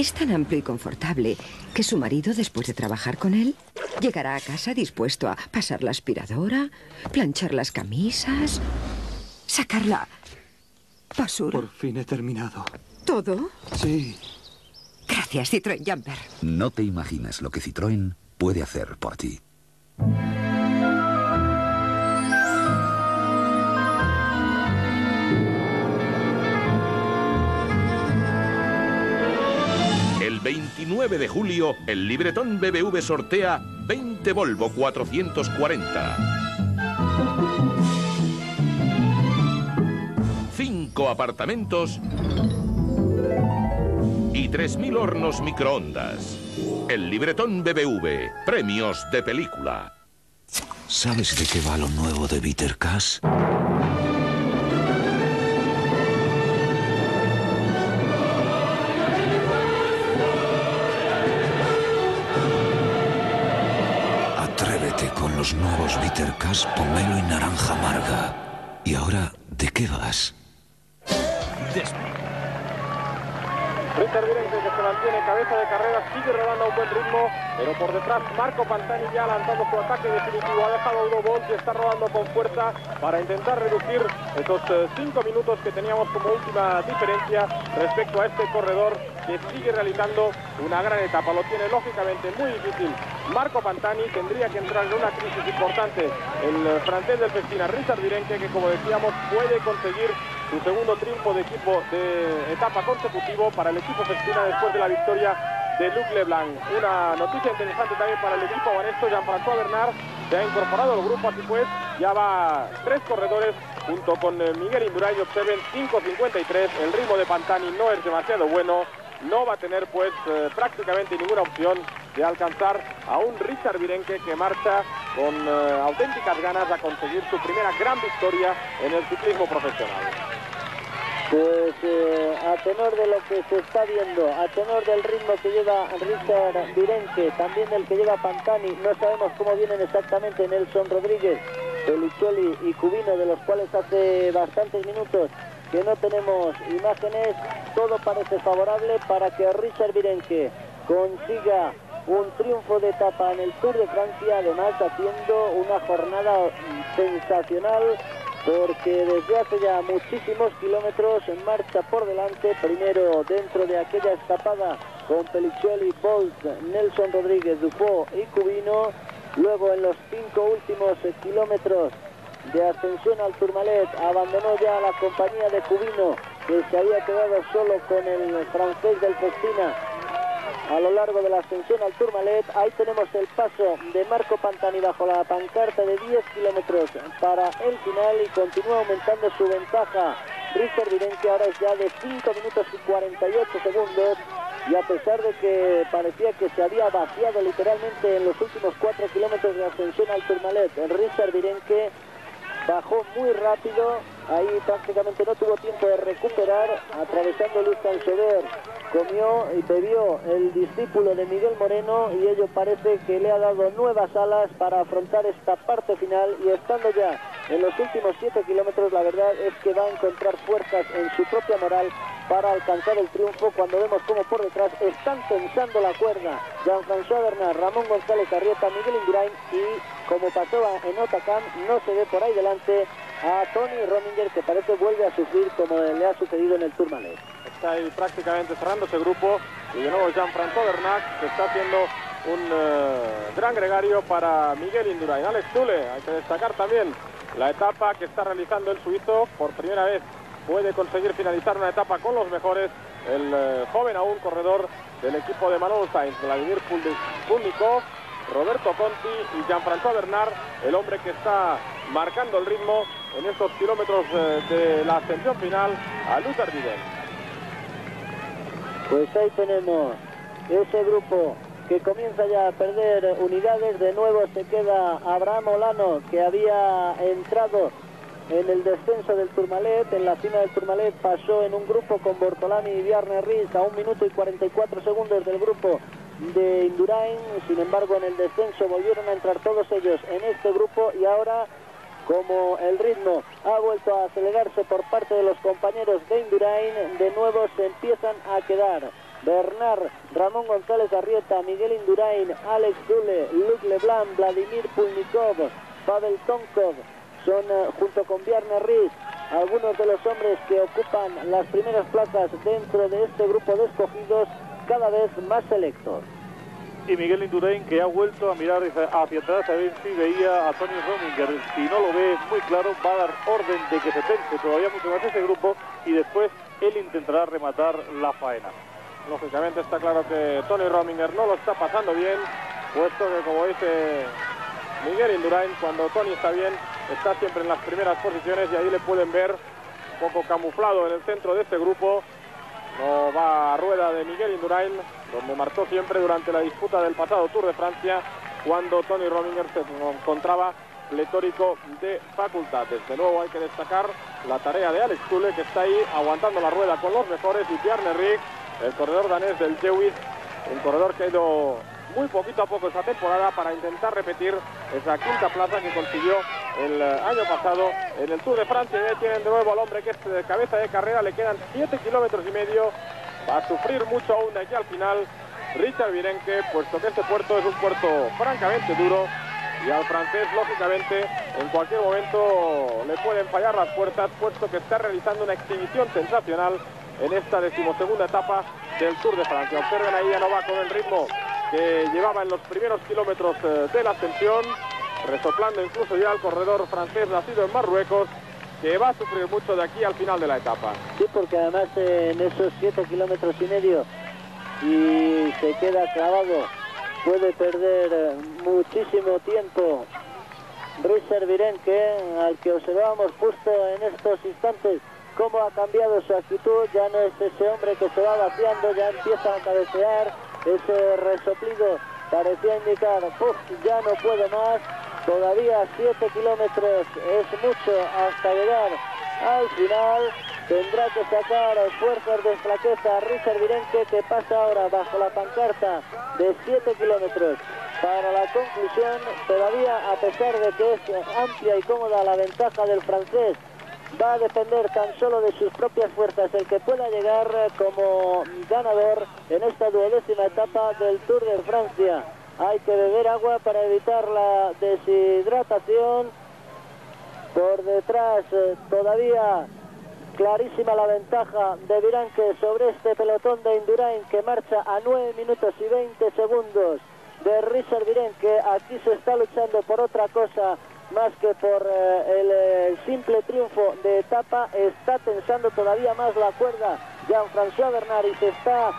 Es tan amplio y confortable que su marido, después de trabajar con él, llegará a casa dispuesto a pasar la aspiradora, planchar las camisas, sacar la basura. Por fin he terminado. ¿Todo? Sí. Gracias, Citroën Jumper. No te imaginas lo que Citroën puede hacer por ti. 29 de julio, el libretón BBV sortea 20 Volvo 440. 5 apartamentos y 3.000 hornos microondas. El libretón BBV, premios de película. ¿Sabes de qué va lo nuevo de Bitter Cash? Con los nuevos Bitter Cash pomelo y naranja amarga. ¿Y ahora de qué vas? Richard Virenque que se mantiene cabeza de carrera, sigue rodando a un buen ritmo, pero por detrás Marco Pantani ya lanzando su ataque definitivo, ha dejado a Udo Bolt y está rodando con fuerza para intentar reducir esos eh, cinco minutos que teníamos como última diferencia respecto a este corredor que sigue realizando una gran etapa. Lo tiene lógicamente muy difícil. Marco Pantani tendría que entrar en una crisis importante. El eh, francés del Festina, Richard Virenque, que como decíamos puede conseguir su segundo triunfo de equipo de etapa consecutivo para el equipo Festina después de la victoria de Luc Leblanc. Una noticia interesante también para el equipo vanesto, Jean-François Bernard se ha incorporado al grupo, así pues ya va tres corredores junto con eh, Miguel Indurain observen 5.53, el ritmo de Pantani no es demasiado bueno, no va a tener pues eh, prácticamente ninguna opción de alcanzar a un Richard Virenque que marcha con eh, auténticas ganas a conseguir su primera gran victoria en el ciclismo profesional. Pues eh, a tenor de lo que se está viendo, a tenor del ritmo que lleva Richard Virenque, también del que lleva Pantani, no sabemos cómo vienen exactamente Nelson Rodríguez, Peluccioli y Cubino, de los cuales hace bastantes minutos que no tenemos imágenes, todo parece favorable para que Richard Virenque consiga un triunfo de etapa en el Tour de Francia, además haciendo una jornada sensacional porque desde hace ya muchísimos kilómetros en marcha por delante, primero dentro de aquella escapada con Peliccioli, Bolt, Nelson Rodríguez, Dupont y Cubino, luego en los cinco últimos kilómetros de ascensión al Tourmalet abandonó ya la compañía de Cubino que se había quedado solo con el francés del Festina a lo largo de la ascensión al Tourmalet. Ahí tenemos el paso de Marco Pantani bajo la pancarta de 10 kilómetros para el final y continúa aumentando su ventaja. Richard Viren que ahora es ya de 5 minutos y 48 segundos y a pesar de que parecía que se había vaciado literalmente en los últimos 4 kilómetros de ascensión al Tourmalet, el Richard Virenque bajó muy rápido, ahí prácticamente no tuvo tiempo de recuperar, atravesando Luis Canchover, comió y bebió el discípulo de Miguel Moreno y ello parece que le ha dado nuevas alas para afrontar esta parte final y estando ya en los últimos 7 kilómetros la verdad es que va a encontrar fuerzas en su propia moral para alcanzar el triunfo cuando vemos como por detrás están tensando la cuerda Jean-François Bernard, Ramón González Arrieta, Miguel Indurain y como pasó en Otacam no se ve por ahí delante a Tony Rominger que parece vuelve a sufrir como le ha sucedido en el Tourmalet. Está ahí prácticamente cerrando ese grupo y de nuevo Jean-François Bernard que está haciendo un eh, gran gregario para Miguel Indurain. Alex Tule, hay que destacar también la etapa que está realizando el suizo por primera vez puede conseguir finalizar una etapa con los mejores el eh, joven aún corredor del equipo de Manuel Sainz, Vladimir Pulnikov, Roberto Conti y Jean-François Bernard, el hombre que está marcando el ritmo en estos kilómetros eh, de la ascensión final a Luz Pues ahí tenemos ese grupo que comienza ya a perder unidades. De nuevo se queda Abraham Olano, que había entrado en el descenso del Turmalet. En la cima del Turmalet pasó en un grupo con Bortolani y Viernes Riz a un minuto y 44 segundos del grupo de Indurain. Sin embargo, en el descenso volvieron a entrar todos ellos en este grupo y ahora como el ritmo ha vuelto a acelerarse por parte de los compañeros de Indurain, de nuevo se empiezan a quedar Bernard, Ramón González Arrieta, Miguel Indurain, Alex Dule, Luc Leblanc, Vladimir Pulnikov, Pavel Tonkov, son eh, junto con Viernes Riz algunos de los hombres que ocupan las primeras plazas dentro de este grupo de escogidos cada vez más selectos. Y Miguel Indurain que ha vuelto a mirar hacia atrás a ver si veía a Tony Rominger. Si no lo ve muy claro, va a dar orden de que se tense todavía mucho más ese grupo y después él intentará rematar la faena. Lógicamente está claro que Tony Rominger no lo está pasando bien, puesto que como dice Miguel Indurain, cuando Tony está bien, está siempre en las primeras posiciones y ahí le pueden ver un poco camuflado en el centro de este grupo. No va a rueda de Miguel Indurain, donde marchó siempre durante la disputa del pasado Tour de Francia, cuando Tony Rominger se encontraba pletórico de facultades. De nuevo hay que destacar la tarea de Alex Tule, que está ahí aguantando la rueda con los mejores, y Bjarne Rick, el corredor danés del Jewis, un corredor que ha ido muy poquito a poco esta temporada para intentar repetir esa quinta plaza que consiguió el eh, año pasado en el Tour de Francia. Y ahí tienen de nuevo al hombre que es de cabeza de carrera, le quedan 7 kilómetros y medio, va a sufrir mucho aún de aquí al final. Richard Virenque, puesto que este puerto es un puerto francamente duro. Y al francés, lógicamente, en cualquier momento le pueden fallar las puertas, puesto que está realizando una exhibición sensacional en esta decimosegunda etapa del Tour de Francia. Observen ahí, ya no va con el ritmo que llevaba en los primeros kilómetros eh, de la ascensión, resoplando incluso ya al corredor francés nacido en Marruecos, que va a sufrir mucho de aquí al final de la etapa. Sí, porque además eh, en esos 7 kilómetros y medio y se queda clavado, puede perder eh, muchísimo tiempo Richard Virenque, al que observábamos justo en estos instantes cómo ha cambiado su actitud, ya no es ese hombre que se va vaciando, ya empieza a cabecear, ese resoplido parecía indicar, ya no puedo más, todavía 7 kilómetros es mucho hasta llegar al final, tendrá que sacar fuerzas de flaqueza Richard Virenque que pasa ahora bajo la pancarta de 7 kilómetros. Para la conclusión, todavía a pesar de que es amplia y cómoda la ventaja del francés va a depender tan solo de sus propias fuerzas el que pueda llegar como ganador en esta duodécima etapa del Tour de Francia. Hay que beber agua para evitar la deshidratación. Por detrás eh, todavía clarísima la ventaja de Viranque sobre este pelotón de Indurain que marcha a 9 minutos y 20 segundos de Richard Virenque. Aquí se está luchando por otra cosa más que por eh, el eh, simple triunfo de etapa. Está tensando todavía más la cuerda Jean-François Bernard y se está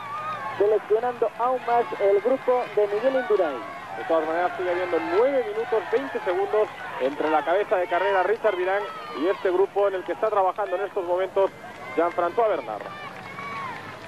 seleccionando aún más el grupo de Miguel Indurain. De todas maneras sigue habiendo 9 minutos 20 segundos entre la cabeza de carrera Richard Virán y este grupo en el que está trabajando en estos momentos Jean-François Bernard.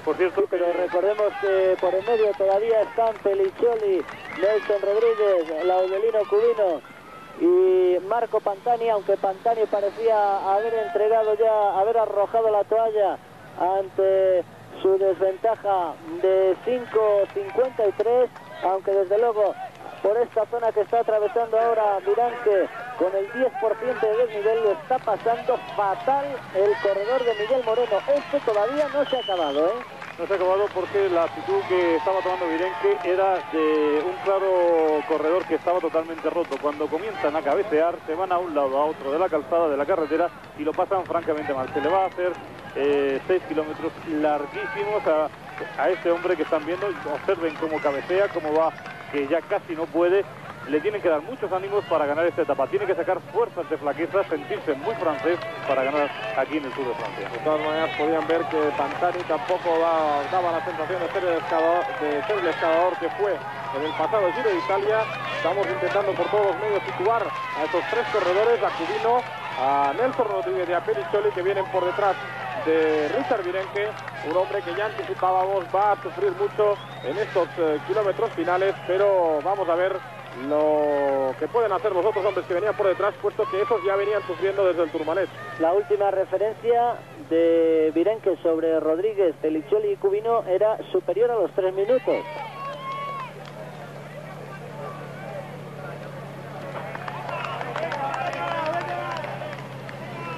Por cierto, pero recordemos que por el medio todavía están Pelicholi, Nelson Rodríguez, Laudelino Cubino y Marco Pantani, aunque Pantani parecía haber entregado ya, haber arrojado la toalla ante su desventaja de 5.53, aunque desde luego por esta zona que está atravesando ahora Mirante con el 10% de desnivel lo está pasando fatal el corredor de Miguel Moreno. Esto todavía no se ha acabado, ¿eh? No se ha acabado porque la actitud que estaba tomando Virenque era de un claro corredor que estaba totalmente roto. Cuando comienzan a cabecear, se van a un lado a otro de la calzada, de la carretera y lo pasan francamente mal. Se le va a hacer 6 eh, kilómetros larguísimos a, a este hombre que están viendo. Observen cómo cabecea, cómo va que ya casi no puede, le tienen que dar muchos ánimos para ganar esta etapa. Tiene que sacar fuerzas de flaqueza, sentirse muy francés para ganar aquí en el Tour de Francia. De todas maneras, podían ver que Pantani tampoco daba la sensación de ser, el escalador, que fue en el pasado Giro de Italia. Estamos intentando por todos los medios situar a estos tres corredores, a Cubino, a Nelson Rodríguez y a Pericholi, que vienen por detrás de Richard Virenque, un hombre que ya anticipábamos va a sufrir mucho en estos eh, kilómetros finales, pero vamos a ver lo que pueden hacer los otros hombres que venían por detrás, puesto que esos ya venían sufriendo desde el Turmalet. La última referencia de Virenque sobre Rodríguez, Pelicholi y Cubino era superior a los tres minutos.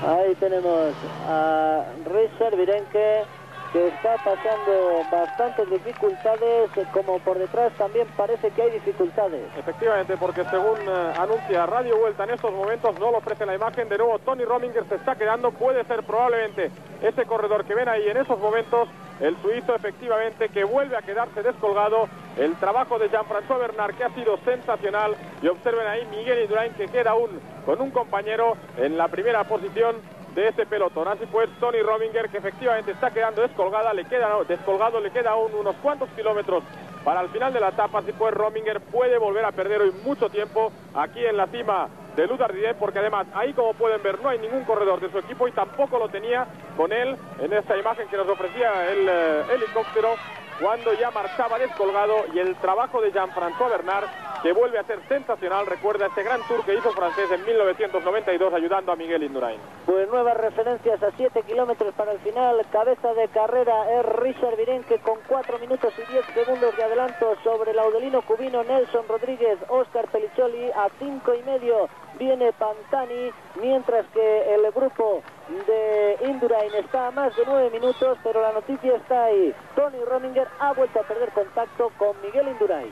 Ahí tenemos a Richard Virenque que está pasando bastantes dificultades, como por detrás también parece que hay dificultades. Efectivamente, porque según eh, anuncia Radio Vuelta en estos momentos, no lo ofrece la imagen, de nuevo Tony Rominger se está quedando, puede ser probablemente ese corredor que ven ahí en esos momentos, el suizo efectivamente que vuelve a quedarse descolgado, el trabajo de Jean-François Bernard que ha sido sensacional, y observen ahí Miguel Indurain que queda aún con un compañero en la primera posición de ese pelotón. Así pues, Tony Rominger, que efectivamente está quedando descolgada, le queda, descolgado, le queda aún unos cuantos kilómetros para el final de la etapa. Así pues, Rominger puede volver a perder hoy mucho tiempo aquí en la cima de Luz porque además ahí como pueden ver no hay ningún corredor de su equipo y tampoco lo tenía con él en esta imagen que nos ofrecía el eh, helicóptero cuando ya marchaba descolgado y el trabajo de Jean-François Bernard que vuelve a ser sensacional, recuerda este gran tour que hizo francés en 1992 ayudando a Miguel Indurain. Pues nuevas referencias a 7 kilómetros para el final, cabeza de carrera es Richard Virenque con 4 minutos y 10 segundos de adelanto sobre Laudelino Cubino, Nelson Rodríguez, Oscar Pelicholi a 5 y medio viene Pantani, mientras que el grupo de Indurain está a más de 9 minutos, pero la noticia está ahí. Tony Rominger ha vuelto a perder contacto con Miguel Indurain.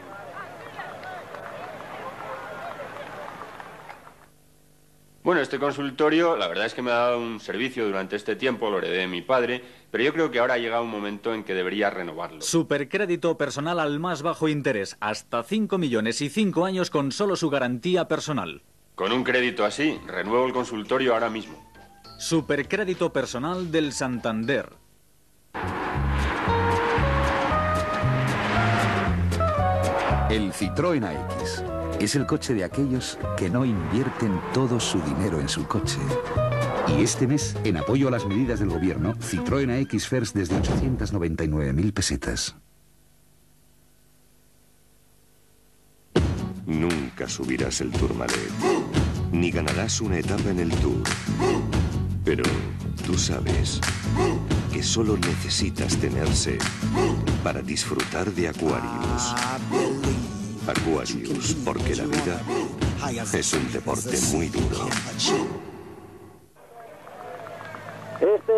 Bueno, este consultorio la verdad es que me ha dado un servicio durante este tiempo, lo heredé de mi padre, pero yo creo que ahora ha llegado un momento en que debería renovarlo. Supercrédito personal al más bajo interés, hasta 5 millones y 5 años con solo su garantía personal. Con un crédito así, renuevo el consultorio ahora mismo. Supercrédito personal del Santander. El Citroën AX es el coche de aquellos que no invierten todo su dinero en su coche. Y este mes, en apoyo a las medidas del gobierno, Citroën AX First desde 899.000 pesetas. Nunca subirás el Tourmalet, ni ganarás una etapa en el Tour. Pero tú sabes que solo necesitas tenerse para disfrutar de Aquarius. Aquarius, porque la vida es un deporte muy duro.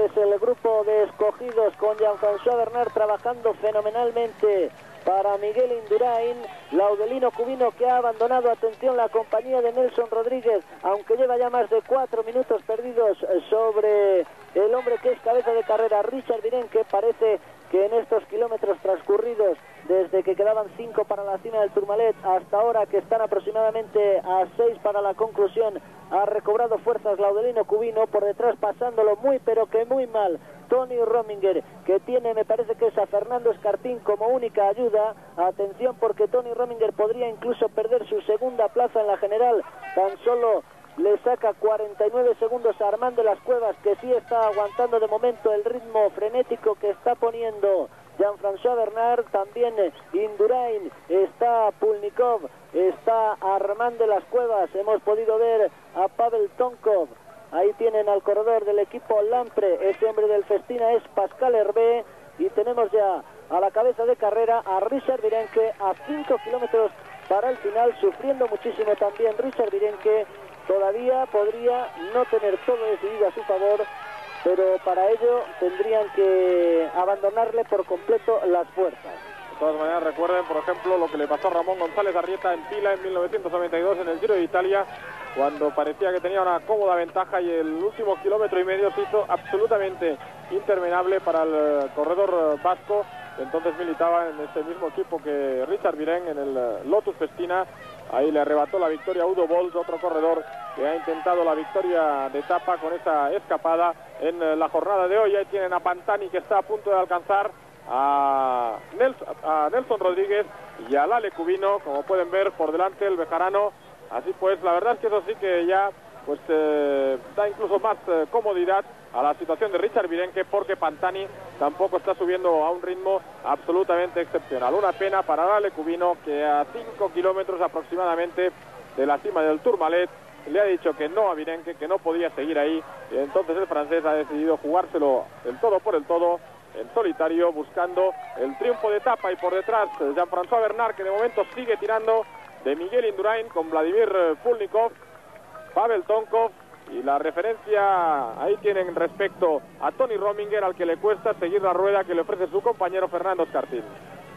es el grupo de escogidos con Jean-François Bernard trabajando fenomenalmente para Miguel Indurain, Laudelino Cubino que ha abandonado, atención, la compañía de Nelson Rodríguez, aunque lleva ya más de cuatro minutos perdidos sobre el hombre que es cabeza de carrera, Richard Viren, que parece que en estos kilómetros transcurridos desde que quedaban cinco para la cima del Turmalet hasta ahora que están aproximadamente a seis para la conclusión ha recobrado fuerzas Laudelino Cubino por detrás pasándolo muy pero que muy mal. Tony Rominger que tiene me parece que es a Fernando Escartín como única ayuda. Atención porque Tony Rominger podría incluso perder su segunda plaza en la general. Tan solo le saca 49 segundos a Armando las Cuevas, que sí está aguantando de momento el ritmo frenético que está poniendo Jean-François Bernard, también Indurain, está Pulnikov, está Armand de las Cuevas, hemos podido ver a Pavel Tonkov, ahí tienen al corredor del equipo Lampre, ese hombre del Festina es Pascal Hervé, y tenemos ya a la cabeza de carrera a Richard Virenque a 5 kilómetros para el final, sufriendo muchísimo también Richard Virenque, todavía podría no tener todo decidido a su favor, pero para ello tendrían que abandonarle por completo las fuerzas. De todas maneras, recuerden, por ejemplo, lo que le pasó a Ramón González Arrieta en Pila en 1992 en el Giro de Italia, cuando parecía que tenía una cómoda ventaja y el último kilómetro y medio se hizo absolutamente interminable para el corredor vasco. Entonces militaba en ese mismo equipo que Richard Viren en el Lotus Festina Ahí le arrebató la victoria a Udo Bolt, otro corredor que ha intentado la victoria de etapa con esa escapada en eh, la jornada de hoy. Ahí tienen a Pantani que está a punto de alcanzar a Nelson, Rodríguez y a Lale Cubino, como pueden ver por delante el bejarano. Así pues, la verdad es que eso sí que ya pues eh, da incluso más eh, comodidad a la situación de Richard Virenque porque Pantani tampoco está subiendo a un ritmo absolutamente excepcional. Una pena para Dale Cubino que a 5 kilómetros aproximadamente de la cima del Tourmalet le ha dicho que no a Virenque, que no podía seguir ahí. Y entonces el francés ha decidido jugárselo el todo por el todo en solitario buscando el triunfo de etapa y por detrás Jean-François Bernard que de momento sigue tirando de Miguel Indurain con Vladimir Pulnikov, Pavel Tonkov y la referencia ahí tienen respecto a Tony Rominger, al que le cuesta seguir la rueda que le ofrece su compañero Fernando Escartín.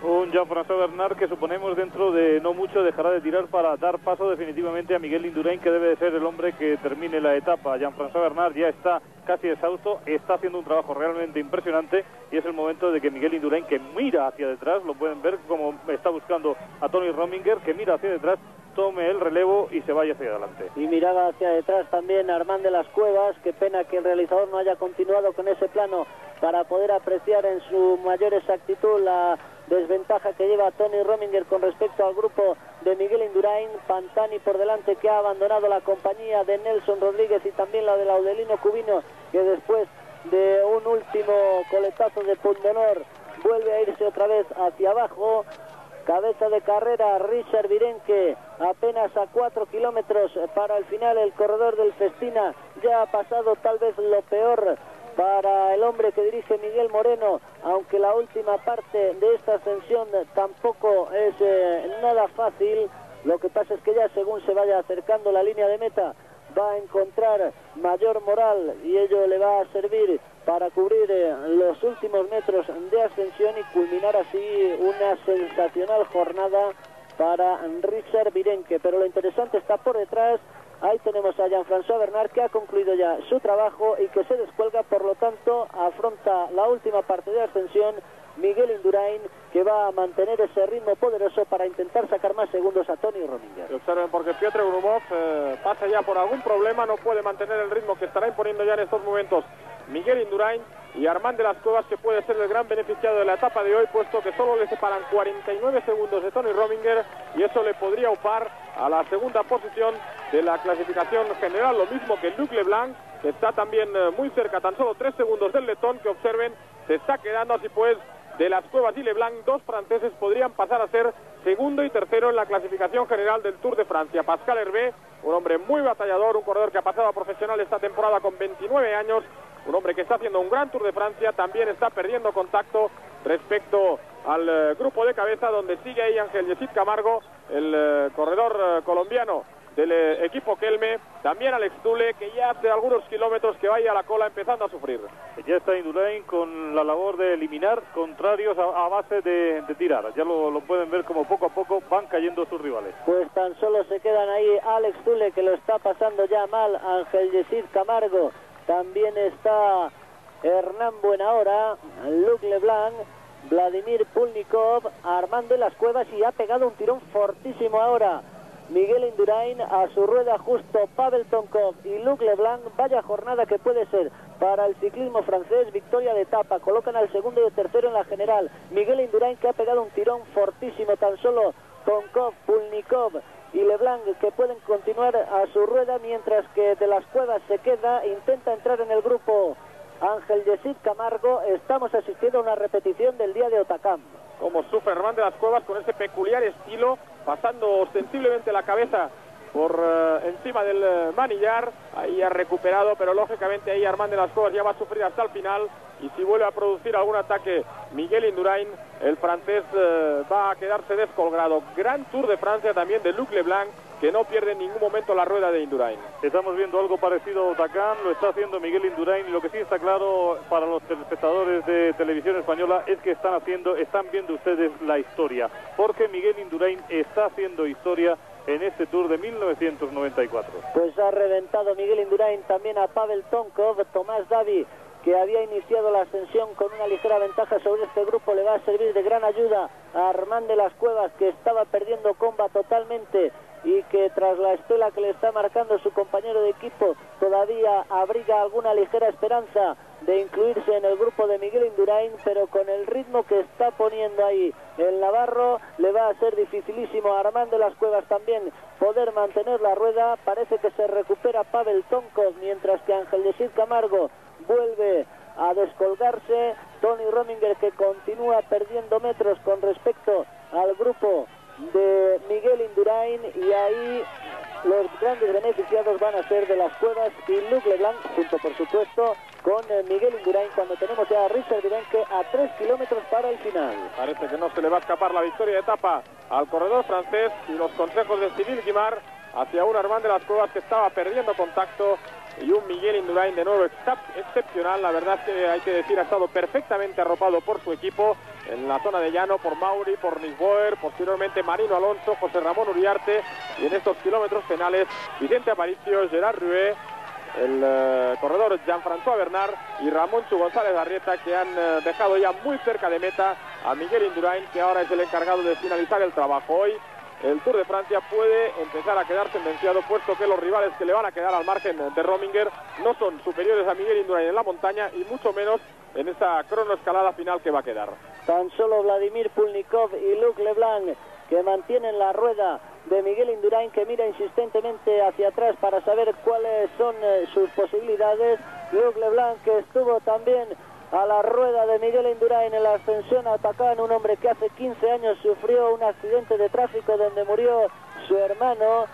Un Jean-François Bernard que suponemos dentro de no mucho dejará de tirar para dar paso definitivamente a Miguel Indurain, que debe de ser el hombre que termine la etapa. Jean-François Bernard ya está casi exhausto, está haciendo un trabajo realmente impresionante y es el momento de que Miguel Indurain, que mira hacia detrás, lo pueden ver como está buscando a Tony Rominger, que mira hacia detrás tome el relevo y se vaya hacia adelante. Y miraba hacia detrás también Armand de las Cuevas, qué pena que el realizador no haya continuado con ese plano para poder apreciar en su mayor exactitud la desventaja que lleva Tony Rominger con respecto al grupo de Miguel Indurain, Pantani por delante que ha abandonado la compañía de Nelson Rodríguez y también la de Laudelino Cubino que después de un último coletazo de Pundonor vuelve a irse otra vez hacia abajo Cabeza de carrera Richard Virenque, apenas a 4 kilómetros para el final. El corredor del Festina ya ha pasado tal vez lo peor para el hombre que dirige Miguel Moreno, aunque la última parte de esta ascensión tampoco es eh, nada fácil. Lo que pasa es que ya según se vaya acercando la línea de meta, va a encontrar mayor moral y ello le va a servir para cubrir eh, los últimos metros de ascensión y culminar así una sensacional jornada para Richard Virenque. Pero lo interesante está por detrás. Ahí tenemos a Jean-François Bernard que ha concluido ya su trabajo y que se descuelga, por lo tanto afronta la última parte de ascensión Miguel Indurain, que va a mantener ese ritmo poderoso para intentar sacar más segundos a Tony Rominger. Observen porque Piotr Grumov eh, pasa ya por algún problema, no puede mantener el ritmo que estará imponiendo ya en estos momentos Miguel Indurain y Armand de las Cuevas, que puede ser el gran beneficiado de la etapa de hoy, puesto que solo le separan 49 segundos de Tony Rominger y eso le podría upar a la segunda posición de la clasificación general, lo mismo que Luc Leblanc, que está también eh, muy cerca, tan solo 3 segundos del letón, que observen, se está quedando así pues de las Cuevas y Leblanc, dos franceses podrían pasar a ser segundo y tercero en la clasificación general del Tour de Francia. Pascal Hervé, un hombre muy batallador, un corredor que ha pasado a profesional esta temporada con 29 años, un hombre que está haciendo un gran Tour de Francia, también está perdiendo contacto respecto al eh, grupo de cabeza donde sigue ahí Ángel Yesid Camargo, el eh, corredor colombiano del eh, equipo Kelme, también Alex Tule, que ya hace algunos kilómetros que vaya a la cola empezando a sufrir. Ya está Indurain con la labor de eliminar contrarios a, a base de, de, tirar. Ya lo, lo, pueden ver como poco a poco van cayendo sus rivales. Pues tan solo se quedan ahí Alex Tule, que lo está pasando ya mal, Ángel Yesid Camargo, también está Hernán Buenahora, Luc Leblanc, Vladimir Pulnikov, Armando de las Cuevas y ha pegado un tirón fortísimo ahora. Miguel Indurain a su rueda justo Pavel Tonkov y Luc Leblanc. Vaya jornada que puede ser para el ciclismo francés. Victoria de etapa. Colocan al segundo y el tercero en la general. Miguel Indurain que ha pegado un tirón fortísimo. Tan solo Tonkov, Pulnikov y Leblanc que pueden continuar a su rueda mientras que de las cuevas se queda. Intenta entrar en el grupo Ángel Yesid Camargo. Estamos asistiendo a una repetición del día de Otacam. Como Superman de las cuevas con ese peculiar estilo, pasando ostensiblemente la cabeza por uh, encima del uh, manillar, ahí ha recuperado, pero lógicamente ahí Armand de las Cuevas ya va a sufrir hasta el final y si vuelve a producir algún ataque Miguel Indurain, el francés uh, va a quedarse descolgado. Gran Tour de Francia también de Luc Leblanc, que no pierde en ningún momento la rueda de Indurain. Estamos viendo algo parecido a Dakar, lo está haciendo Miguel Indurain y lo que sí está claro para los espectadores de televisión española es que están haciendo, están viendo ustedes la historia, porque Miguel Indurain está haciendo historia en este Tour de 1994. Pues ha reventado Miguel Indurain también a Pavel Tonkov, Tomás Davi que había iniciado la ascensión con una ligera ventaja sobre este grupo, le va a servir de gran ayuda a Armand de las Cuevas, que estaba perdiendo comba totalmente y que tras la estela que le está marcando su compañero de equipo todavía abriga alguna ligera esperanza de incluirse en el grupo de Miguel Indurain, pero con el ritmo que está poniendo ahí el Navarro le va a ser dificilísimo a Armand de las Cuevas también poder mantener la rueda. Parece que se recupera Pavel Tonkov, mientras que Ángel Yesid Camargo vuelve a descolgarse. Tony Rominger que continúa perdiendo metros con respecto al grupo de Miguel Indurain y ahí los grandes beneficiados van a ser de las cuevas y Luc Leblanc junto por supuesto con eh, Miguel Indurain cuando tenemos ya a Richard Virenque a 3 kilómetros para el final. Parece que no se le va a escapar la victoria de etapa al corredor francés y los consejos de Civil Guimar hacia un Armand de las Cuevas que estaba perdiendo contacto y un Miguel Indurain de nuevo excepcional. La verdad que hay que decir ha estado perfectamente arropado por su equipo en la zona de llano por Mauri, por Nick Boer, posteriormente Marino Alonso, José Ramón Uriarte y en estos kilómetros penales Vicente Aparicio, Gerard Rué, el uh, corredor Jean-François Bernard y Ramón Chu González Arrieta que han uh, dejado ya muy cerca de meta a Miguel Indurain que ahora es el encargado de finalizar el trabajo. Hoy el Tour de Francia puede empezar a quedar sentenciado puesto que los rivales que le van a quedar al margen de Rominger no son superiores a Miguel Indurain en la montaña y mucho menos en esa cronoescalada final que va a quedar. Tan solo Vladimir Pulnikov y Luc Leblanc que mantienen la rueda de Miguel Indurain que mira insistentemente hacia atrás para saber cuáles son eh, sus posibilidades. Luc Leblanc que estuvo también a la rueda de Miguel Indurain en la ascensión a Tacán, un hombre que hace 15 años sufrió un accidente de tráfico donde murió su hermano.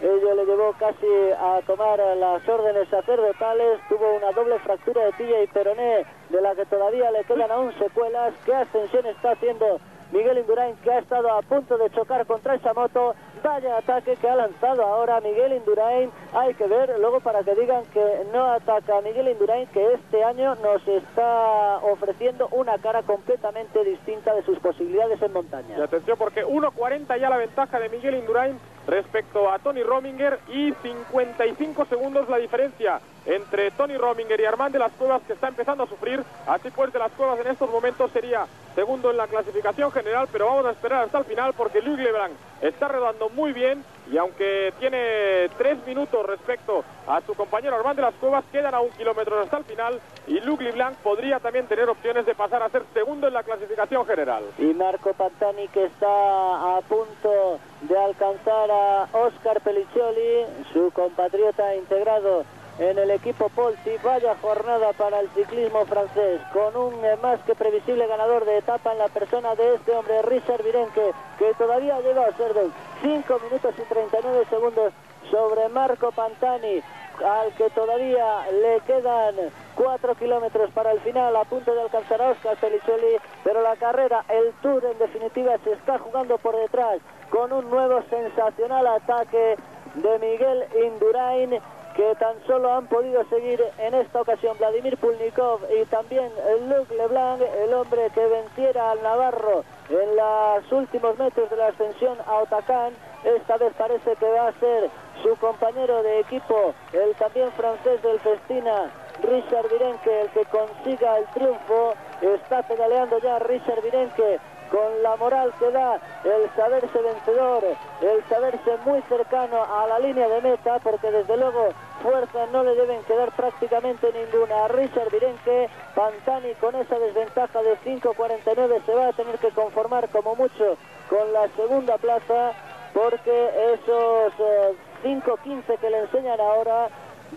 Ello le llevó casi a tomar las órdenes sacerdotales, tuvo una doble fractura de tilla y peroné, de la que todavía le quedan aún secuelas. ¿Qué ascensión está haciendo Miguel Indurain, que ha estado a punto de chocar contra esa moto? Vaya ataque que ha lanzado ahora Miguel Indurain. Hay que ver luego para que digan que no ataca Miguel Indurain, que este año nos está ofreciendo una cara completamente distinta de sus posibilidades en montaña. Y atención porque 1.40 ya la ventaja de Miguel Indurain respecto a Tony Rominger y 55 segundos la diferencia entre Tony Rominger y Armand de las Cuevas que está empezando a sufrir. Así pues de las Cuevas en estos momentos sería segundo en la clasificación general, pero vamos a esperar hasta el final porque Luc Leblanc está rodando muy bien y aunque tiene tres minutos respecto a su compañero Armand de las Cuevas, quedan a un kilómetro hasta el final y Luc Leblanc podría también tener opciones de pasar a ser segundo en la clasificación general. Y Marco Pantani que está a punto de alcanzar a Oscar Peliccioli, su compatriota integrado en el equipo Polti. Vaya jornada para el ciclismo francés, con un eh, más que previsible ganador de etapa en la persona de este hombre, Richard Virenque, que todavía llega a ser de 5 minutos y 39 segundos sobre Marco Pantani, al que todavía le quedan 4 kilómetros para el final, a punto de alcanzar a Oscar Peliccioli, pero la carrera, el Tour en definitiva, se está jugando por detrás con un nuevo sensacional ataque de Miguel Indurain que tan solo han podido seguir en esta ocasión Vladimir Pulnikov y también Luc Leblanc, el hombre que venciera al Navarro en los últimos metros de la ascensión a Otacán. Esta vez parece que va a ser su compañero de equipo, el también francés del Festina, Richard Virenque, el que consiga el triunfo. Está pedaleando ya Richard Virenque con la moral que da el saberse vencedor, el saberse muy cercano a la línea de meta, porque desde luego fuerzas no le deben quedar prácticamente ninguna. Richard Virenque, Pantani con esa desventaja de 5.49 se va a tener que conformar como mucho con la segunda plaza, porque esos 5.15 que le enseñan ahora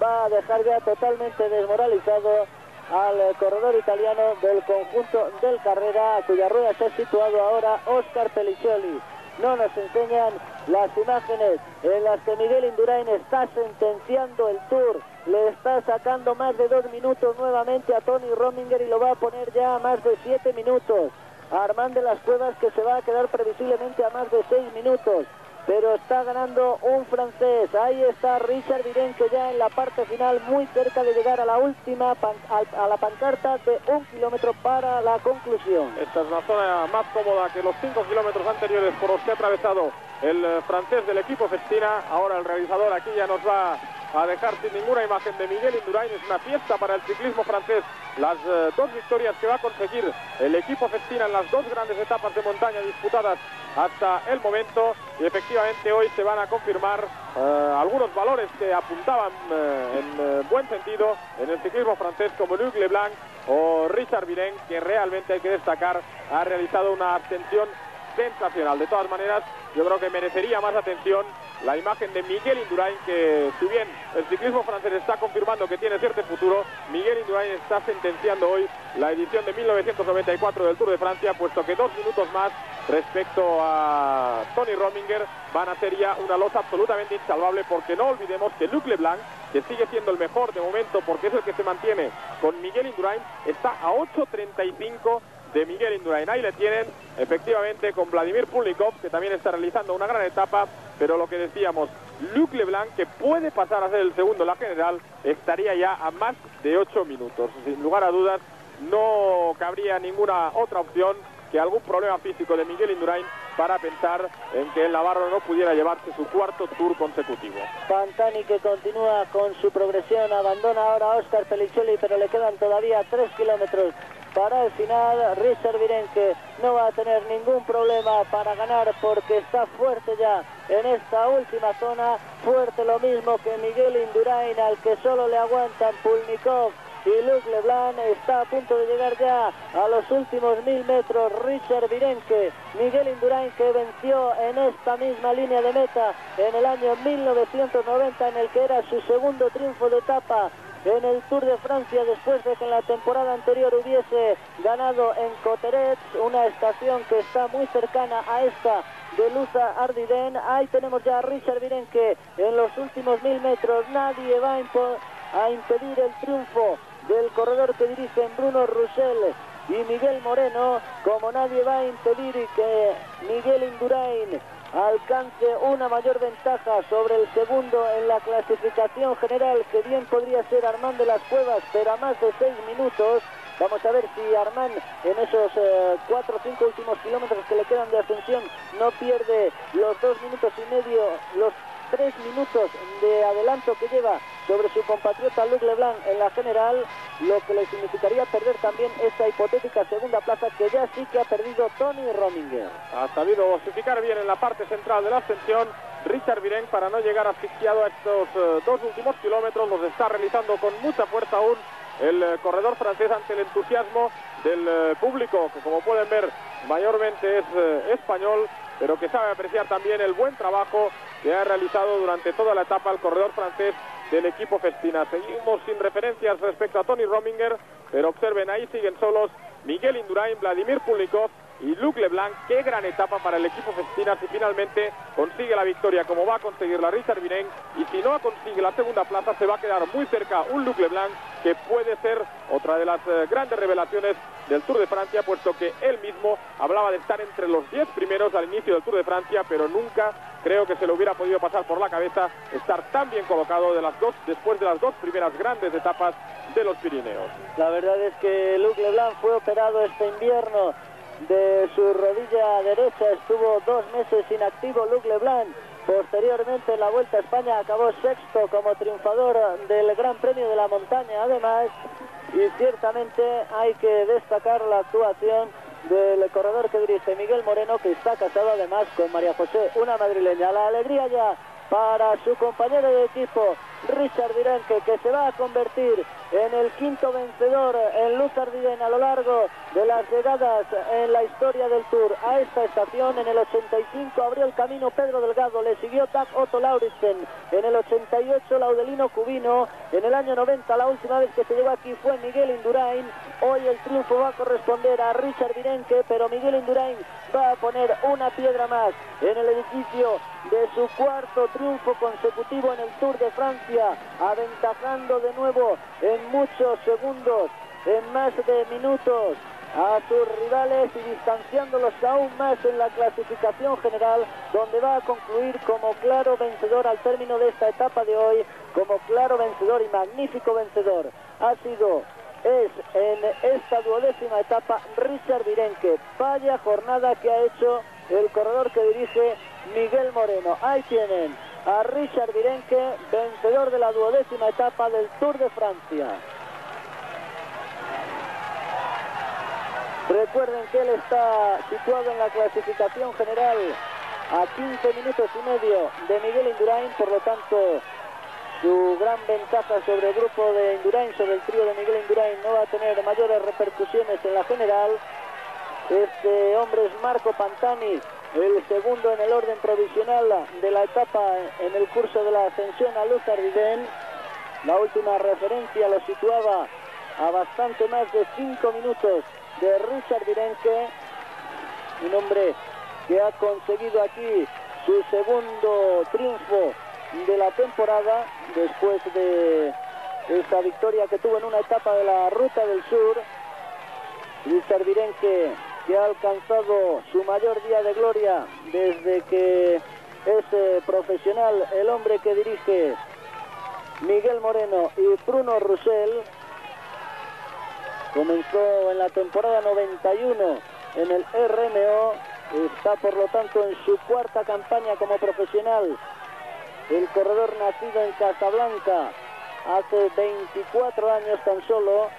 va a dejar ya totalmente desmoralizado al corredor italiano del conjunto del Carrera, cuya rueda ha situado ahora Oscar Pelicioli. No nos enseñan las imágenes en las que Miguel Indurain está sentenciando el Tour. Le está sacando más de dos minutos nuevamente a Tony Rominger y lo va a poner ya a más de siete minutos. A de las Cuevas que se va a quedar previsiblemente a más de seis minutos pero está ganando un francés. Ahí está Richard Virenque ya en la parte final, muy cerca de llegar a la última, a, la pancarta de un kilómetro para la conclusión. Esta es la zona más cómoda que los cinco kilómetros anteriores por los que ha atravesado el eh, francés del equipo Festina. Ahora el realizador aquí ya nos va a dejar sin ninguna imagen de Miguel Indurain. Es una fiesta para el ciclismo francés. Las eh, dos victorias que va a conseguir el equipo Festina en las dos grandes etapas de montaña disputadas hasta el momento. Y efectivamente hoy se van a confirmar eh, algunos valores que apuntaban en buen sentido en el ciclismo francés como Luc Leblanc o Richard Viren, que realmente hay que destacar, ha realizado una ascensión sensacional. De todas maneras, yo creo que merecería más atención la imagen de Miguel Indurain, que si bien el ciclismo francés está confirmando que tiene cierto futuro, Miguel Indurain está sentenciando hoy la edición de 1994 del Tour de Francia, puesto que dos minutos más respecto a Tony Rominger van a ser ya una losa absolutamente insalvable, porque no olvidemos que Luc Leblanc, que sigue siendo el mejor de momento, porque es el que se mantiene con Miguel Indurain, está a 8.35 de Miguel Indurain. Ahí le tienen, efectivamente, con Vladimir Pulikov, que también está realizando una gran etapa, pero lo que decíamos, Luc Leblanc, que puede pasar a ser el segundo la general, estaría ya a más de 8 minutos. Sin lugar a dudas, no cabría ninguna otra opción que algún problema físico de Miguel Indurain para pensar en que el Navarro no pudiera llevarse su cuarto tour consecutivo. Pantani que continúa con su progresión, abandona ahora a Oscar Pelicioli, pero le quedan todavía 3 kilómetros para el final. Richard Virenque no va a tener ningún problema para ganar porque está fuerte ya en esta última zona. Fuerte lo mismo que Miguel Indurain, al que solo le aguantan Pulnikov y Luc Leblanc está a punto de llegar ya a los últimos mil metros. Richard Virenque, Miguel Indurain que venció en esta misma línea de meta en el año 1990 en el que era su segundo triunfo de etapa en el Tour de Francia después de que en la temporada anterior hubiese ganado en Coterets, una estación que está muy cercana a esta de Luza Ardiden. Ahí tenemos ya a Richard Virenque en los últimos mil metros. Nadie va a, impedir el triunfo del corredor que dirigen Bruno Roussel y Miguel Moreno, como nadie va a impedir que Miguel Indurain alcance una mayor ventaja sobre el segundo en la clasificación general, que bien podría ser Armand de las Cuevas, pero a más de seis minutos. Vamos a ver si Armand en esos eh, cuatro o cinco últimos kilómetros que le quedan de ascensión no pierde los dos minutos y medio, tres minutos de adelanto que lleva sobre su compatriota Luc Leblanc en la general, lo que le significaría perder también esta hipotética segunda plaza que ya sí que ha perdido Tony Rominger. Ha sabido dosificar bien en la parte central de la ascensión. Richard Viren para no llegar asfixiado a estos eh, dos últimos kilómetros los está realizando con mucha fuerza aún el eh, corredor francés ante el entusiasmo del eh, público que como pueden ver mayormente es español pero que sabe apreciar también el buen trabajo que ha realizado durante toda la etapa el corredor francés del equipo Festina. Seguimos sin referencias respecto a Tony Rominger, pero observen, ahí siguen solos Miguel Indurain, Vladimir Pulikov y Luc Leblanc. Qué gran etapa para el equipo Festina si finalmente consigue la victoria como va a conseguir la Richard Viren y si no consigue la segunda plaza se va a quedar muy cerca un Luc Leblanc que puede ser otra de las eh, grandes revelaciones del Tour de Francia, puesto que él mismo hablaba de estar entre los 10 primeros al inicio del Tour de Francia, pero nunca creo que se le hubiera podido pasar por la cabeza estar tan bien colocado de las dos, después de las dos primeras grandes etapas de los Pirineos. La verdad es que Luc Leblanc fue operado este invierno de su rodilla derecha, estuvo dos meses inactivo Luc Leblanc. Posteriormente en la Vuelta a España acabó sexto como triunfador del Gran Premio de la Montaña. Además, y ciertamente hay que destacar la actuación del corredor que dirige Miguel Moreno, que está casado además con María José, una madrileña. La alegría ya para su compañero de equipo, Richard Direnque, que se va a convertir en el quinto vencedor en Luz Ardiden a lo largo de las llegadas en la historia del Tour a esta estación. En el 85 abrió el camino Pedro Delgado, le siguió Tac Otto Lauritsen. En el 88 Laudelino Cubino. En el año 90 la última vez que se llegó aquí fue Miguel Indurain. Hoy el triunfo va a corresponder a Richard Virenque, pero Miguel Indurain va a poner una piedra más en el edificio de su cuarto triunfo consecutivo en el Tour de Francia, aventajando de nuevo en muchos segundos, en más de minutos a sus rivales y distanciándolos aún más en la clasificación general, donde va a concluir como claro vencedor al término de esta etapa de hoy, como claro vencedor y magnífico vencedor. Ha sido, es en esta duodécima etapa Richard Virenque. Vaya jornada que ha hecho el corredor que dirige Miguel Moreno. Ahí tienen a Richard Virenque, vencedor de la duodécima etapa del Tour de Francia. Recuerden que él está situado en la clasificación general a 15 minutos y medio de Miguel Indurain, por lo tanto su gran ventaja sobre el grupo de Indurain, sobre el trío de Miguel Indurain, no va a tener mayores repercusiones en la general. Este hombre es Marco Pantani, el segundo en el orden provisional de la etapa en el curso de la ascensión a Luz Ardiden. La última referencia lo situaba a bastante más de 5 minutos de Richard Virenque, un hombre que ha conseguido aquí su segundo triunfo de la temporada después de esa victoria que tuvo en una etapa de la Ruta del Sur. Richard Virenque que ha alcanzado su mayor día de gloria desde que es eh, profesional el hombre que dirige Miguel Moreno y Bruno Roussel Comenzó en la temporada 91 en el RMO. Está por lo tanto en su cuarta campaña como profesional. El corredor nacido en Casablanca hace 24 años tan solo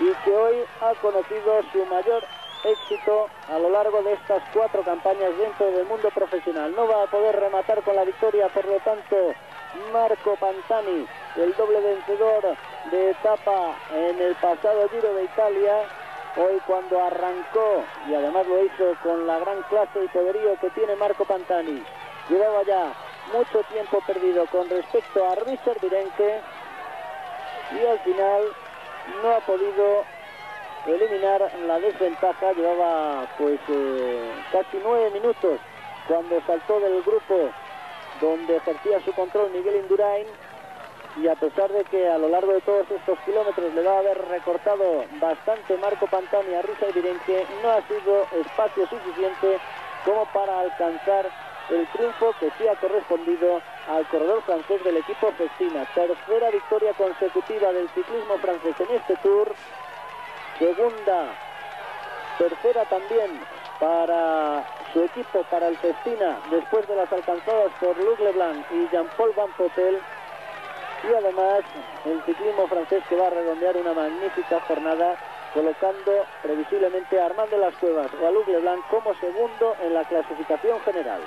y que hoy ha conocido su mayor éxito a lo largo de estas cuatro campañas dentro del mundo profesional. No va a poder rematar con la victoria, por lo tanto, Marco Pantani, el doble vencedor de etapa en el pasado Giro de Italia. Hoy cuando arrancó, y además lo hizo con la gran clase y poderío que tiene Marco Pantani, llevaba ya mucho tiempo perdido con respecto a Richard Virenque y al final no ha podido eliminar la desventaja, llevaba pues eh, casi nueve minutos cuando saltó del grupo donde ejercía su control Miguel Indurain. Y a pesar de que a lo largo de todos estos kilómetros le va a haber recortado bastante Marco Pantani a Risa Virenque, no ha sido espacio suficiente como para alcanzar el triunfo que sí ha correspondido al corredor francés del equipo Festina. Tercera victoria consecutiva del ciclismo francés en este Tour. Segunda, tercera también para su equipo, para el Festina, después de las alcanzadas por Luc Leblanc y Jean-Paul Van Potel. Y además el ciclismo francés que va a redondear una magnífica jornada colocando previsiblemente a Armando Las Cuevas o a Luc Leblanc como segundo en la clasificación general.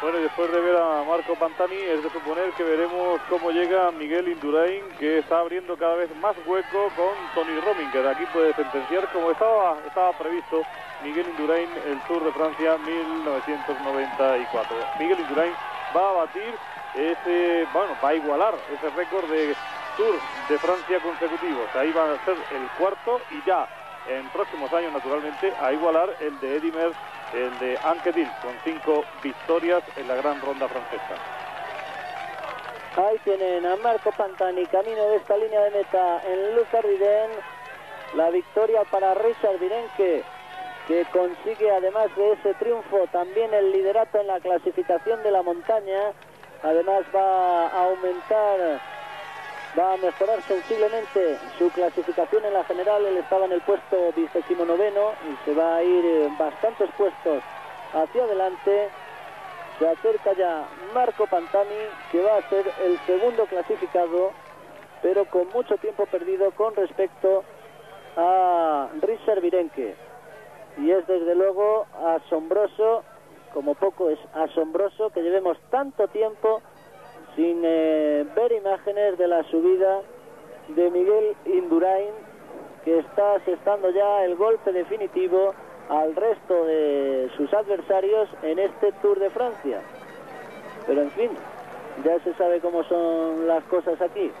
Bueno, después de ver a Marco Pantani, es de suponer que veremos cómo llega Miguel Indurain, que está abriendo cada vez más hueco con Tony Romin, que de aquí puede sentenciar como estaba, estaba previsto Miguel Indurain el Tour de Francia 1994. Miguel Indurain va a batir ese, bueno, va a igualar ese récord de Tour de Francia consecutivos. Ahí va a ser el cuarto y ya en próximos años, naturalmente, a igualar el de Edimer, el de Anquetil, con cinco victorias en la gran ronda francesa. Ahí tienen a Marco Pantani, camino de esta línea de meta en Luz. La victoria para Richard Virenque, que consigue además de ese triunfo también el liderato en la clasificación de la montaña. Además va a aumentar, va a mejorar sensiblemente su clasificación en la general. Él estaba en el puesto 19 y se va a ir bastantes puestos hacia adelante. Se acerca ya Marco Pantani, que va a ser el segundo clasificado, pero con mucho tiempo perdido con respecto a Richard Virenque. Y es desde luego asombroso, como poco es asombroso, que llevemos tanto tiempo sin eh, ver imágenes de la subida de Miguel Indurain, que está asestando ya el golpe definitivo al resto de sus adversarios en este Tour de Francia. Pero en fin, ya se sabe cómo son las cosas aquí.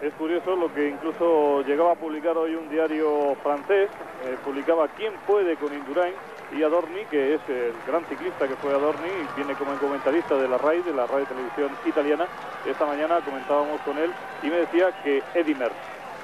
Es curioso lo que incluso llegaba a publicar hoy un diario francés, eh, publicaba quién puede con Indurain y Adorni, que es el gran ciclista que fue Adorni, viene como comentarista de la RAI, de la radio televisión italiana. Esta mañana comentábamos con él y me decía que Edimer,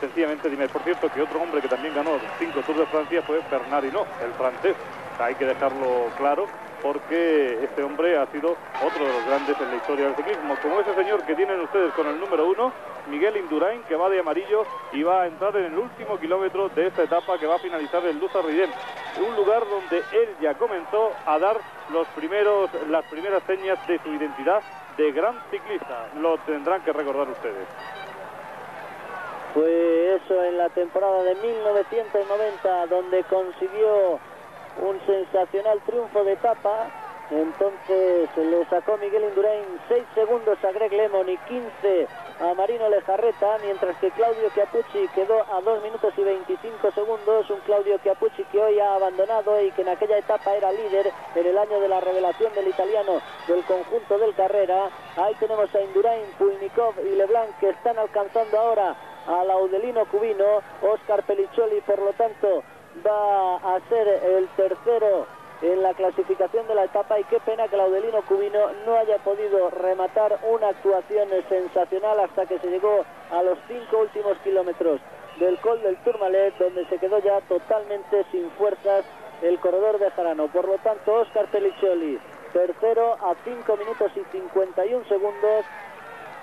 sencillamente Edimer. Por cierto, que otro hombre que también ganó cinco Tours de Francia fue Bernard Hinault, el francés. Hay que dejarlo claro porque este hombre ha sido otro de los grandes en la historia del ciclismo, como ese señor que tienen ustedes con el número uno, Miguel Indurain, que va de amarillo y va a entrar en el último kilómetro de esta etapa que va a finalizar en Luz Ardiden, un lugar donde él ya comenzó a dar los primeros, las primeras señas de su identidad de gran ciclista. Lo tendrán que recordar ustedes. Fue eso en la temporada de 1990, donde consiguió un sensacional triunfo de etapa. Entonces le sacó Miguel Indurain 6 segundos a Greg Lemon y 15 a Marino Lejarreta, mientras que Claudio Chiapucci quedó a 2 minutos y 25 segundos. Un Claudio Chiapucci que hoy ha abandonado y que en aquella etapa era líder en el año de la revelación del italiano del conjunto del carrera. Ahí tenemos a Indurain, Pulnikov y Leblanc que están alcanzando ahora al Audelino Cubino. Oscar Peliccioli, por lo tanto, va a ser el tercero en la clasificación de la etapa y qué pena que Laudelino Cubino no haya podido rematar una actuación sensacional hasta que se llegó a los cinco últimos kilómetros del Col del Tourmalet donde se quedó ya totalmente sin fuerzas el corredor de Jarano. Por lo tanto, Oscar Peliccioli, tercero a 5 minutos y 51 segundos.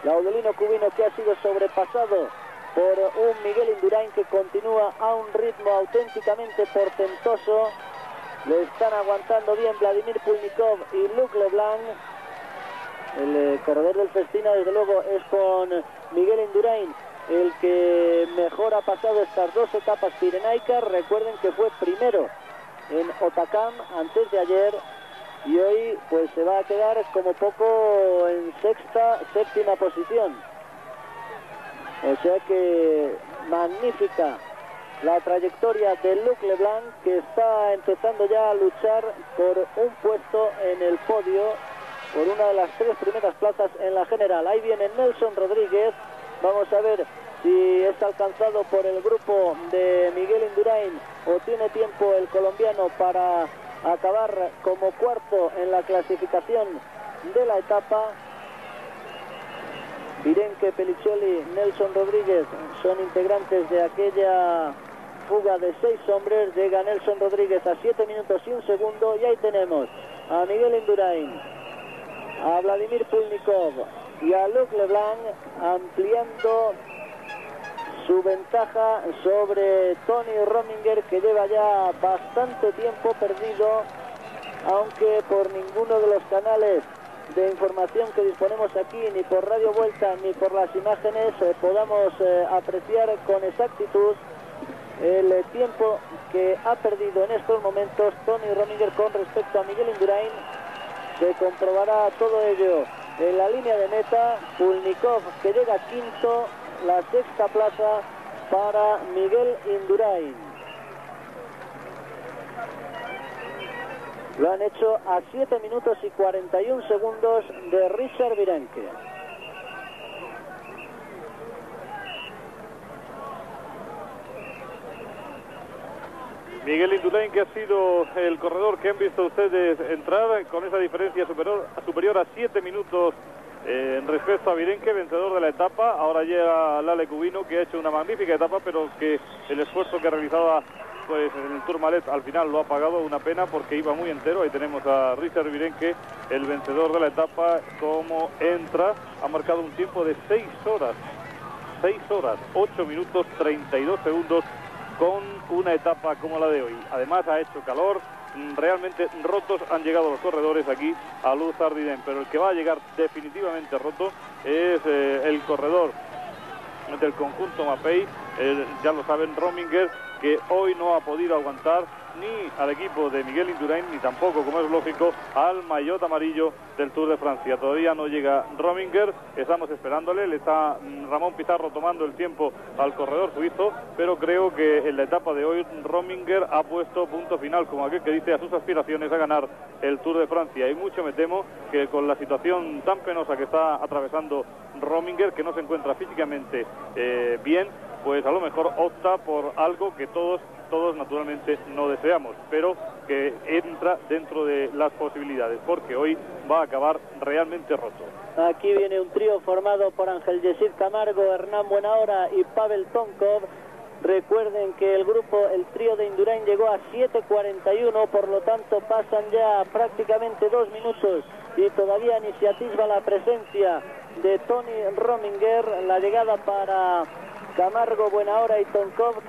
Laudelino Cubino que ha sido sobrepasado por un Miguel Indurain que continúa a un ritmo auténticamente portentoso. Le están aguantando bien Vladimir Pulnikov y Luc Leblanc. El eh, corredor del Festina, desde luego, es con Miguel Indurain el que mejor ha pasado estas dos etapas pirenaicas. Recuerden que fue primero en Otacam antes de ayer y hoy pues se va a quedar como poco en sexta, séptima posición. O sea que magnífica la trayectoria de Luc Leblanc que está empezando ya a luchar por un puesto en el podio, por una de las tres primeras plazas en la general. Ahí viene Nelson Rodríguez. Vamos a ver si es alcanzado por el grupo de Miguel Indurain o tiene tiempo el colombiano para acabar como cuarto en la clasificación de la etapa. Virenque, Peliccioli, Nelson Rodríguez son integrantes de aquella fuga de seis hombres. Llega Nelson Rodríguez a siete minutos y un segundo. Y ahí tenemos a Miguel Indurain, a Vladimir Pulnikov y a Luc Leblanc ampliando su ventaja sobre Tony Rominger que lleva ya bastante tiempo perdido aunque por ninguno de los canales de información que disponemos aquí, ni por Radio Vuelta ni por las imágenes, eh, podamos eh, apreciar con exactitud el eh, tiempo que ha perdido en estos momentos Tony Rominger con respecto a Miguel Indurain. Se comprobará todo ello en la línea de meta. Pulnikov que llega quinto, la sexta plaza para Miguel Indurain. Lo han hecho a 7 minutos y 41 segundos de Richard Virenque. Miguel Indurain, que ha sido el corredor que han visto ustedes entrar con esa diferencia superior, superior a 7 minutos eh, respecto a Virenque, vencedor de la etapa. Ahora llega Lale Cubino, que ha hecho una magnífica etapa, pero que el esfuerzo que realizaba pues en el Tourmalet al final lo ha pagado, una pena porque iba muy entero. Ahí tenemos a Richard Virenque, el vencedor de la etapa, como entra, ha marcado un tiempo de 6 horas, 6 horas, 8 minutos 32 segundos con una etapa como la de hoy. Además ha hecho calor, mm, realmente rotos han llegado los corredores aquí a Luz Ardiden, pero el que va a llegar definitivamente roto es eh, el corredor del conjunto Mapei, eh, ya lo saben, Rominger, que hoy no ha podido aguantar ni al equipo de Miguel Indurain, ni tampoco, como es lógico, al maillot amarillo del Tour de Francia. Todavía no llega Rominger, estamos esperándole, le está mm, Ramón Pizarro tomando el tiempo al corredor suizo, pero creo que en la etapa de hoy Rominger ha puesto punto final, como aquel que dice, a sus aspiraciones a ganar el Tour de Francia. Y mucho me temo que con la situación tan penosa que está atravesando Rominger, que no se encuentra físicamente eh, bien, pues a lo mejor opta por algo que todos, todos naturalmente no deseamos, pero que entra dentro de las posibilidades, porque hoy va a acabar realmente roto. Aquí viene un trío formado por Ángel Yesid Camargo, Hernán Buenahora y Pavel Tonkov. Recuerden que el grupo, el trío de Indurain llegó a 7.41, por lo tanto pasan ya prácticamente dos minutos y todavía ni se atisba la presencia de Tony Rominger, la llegada para Camargo, Buenahora y Tonkov.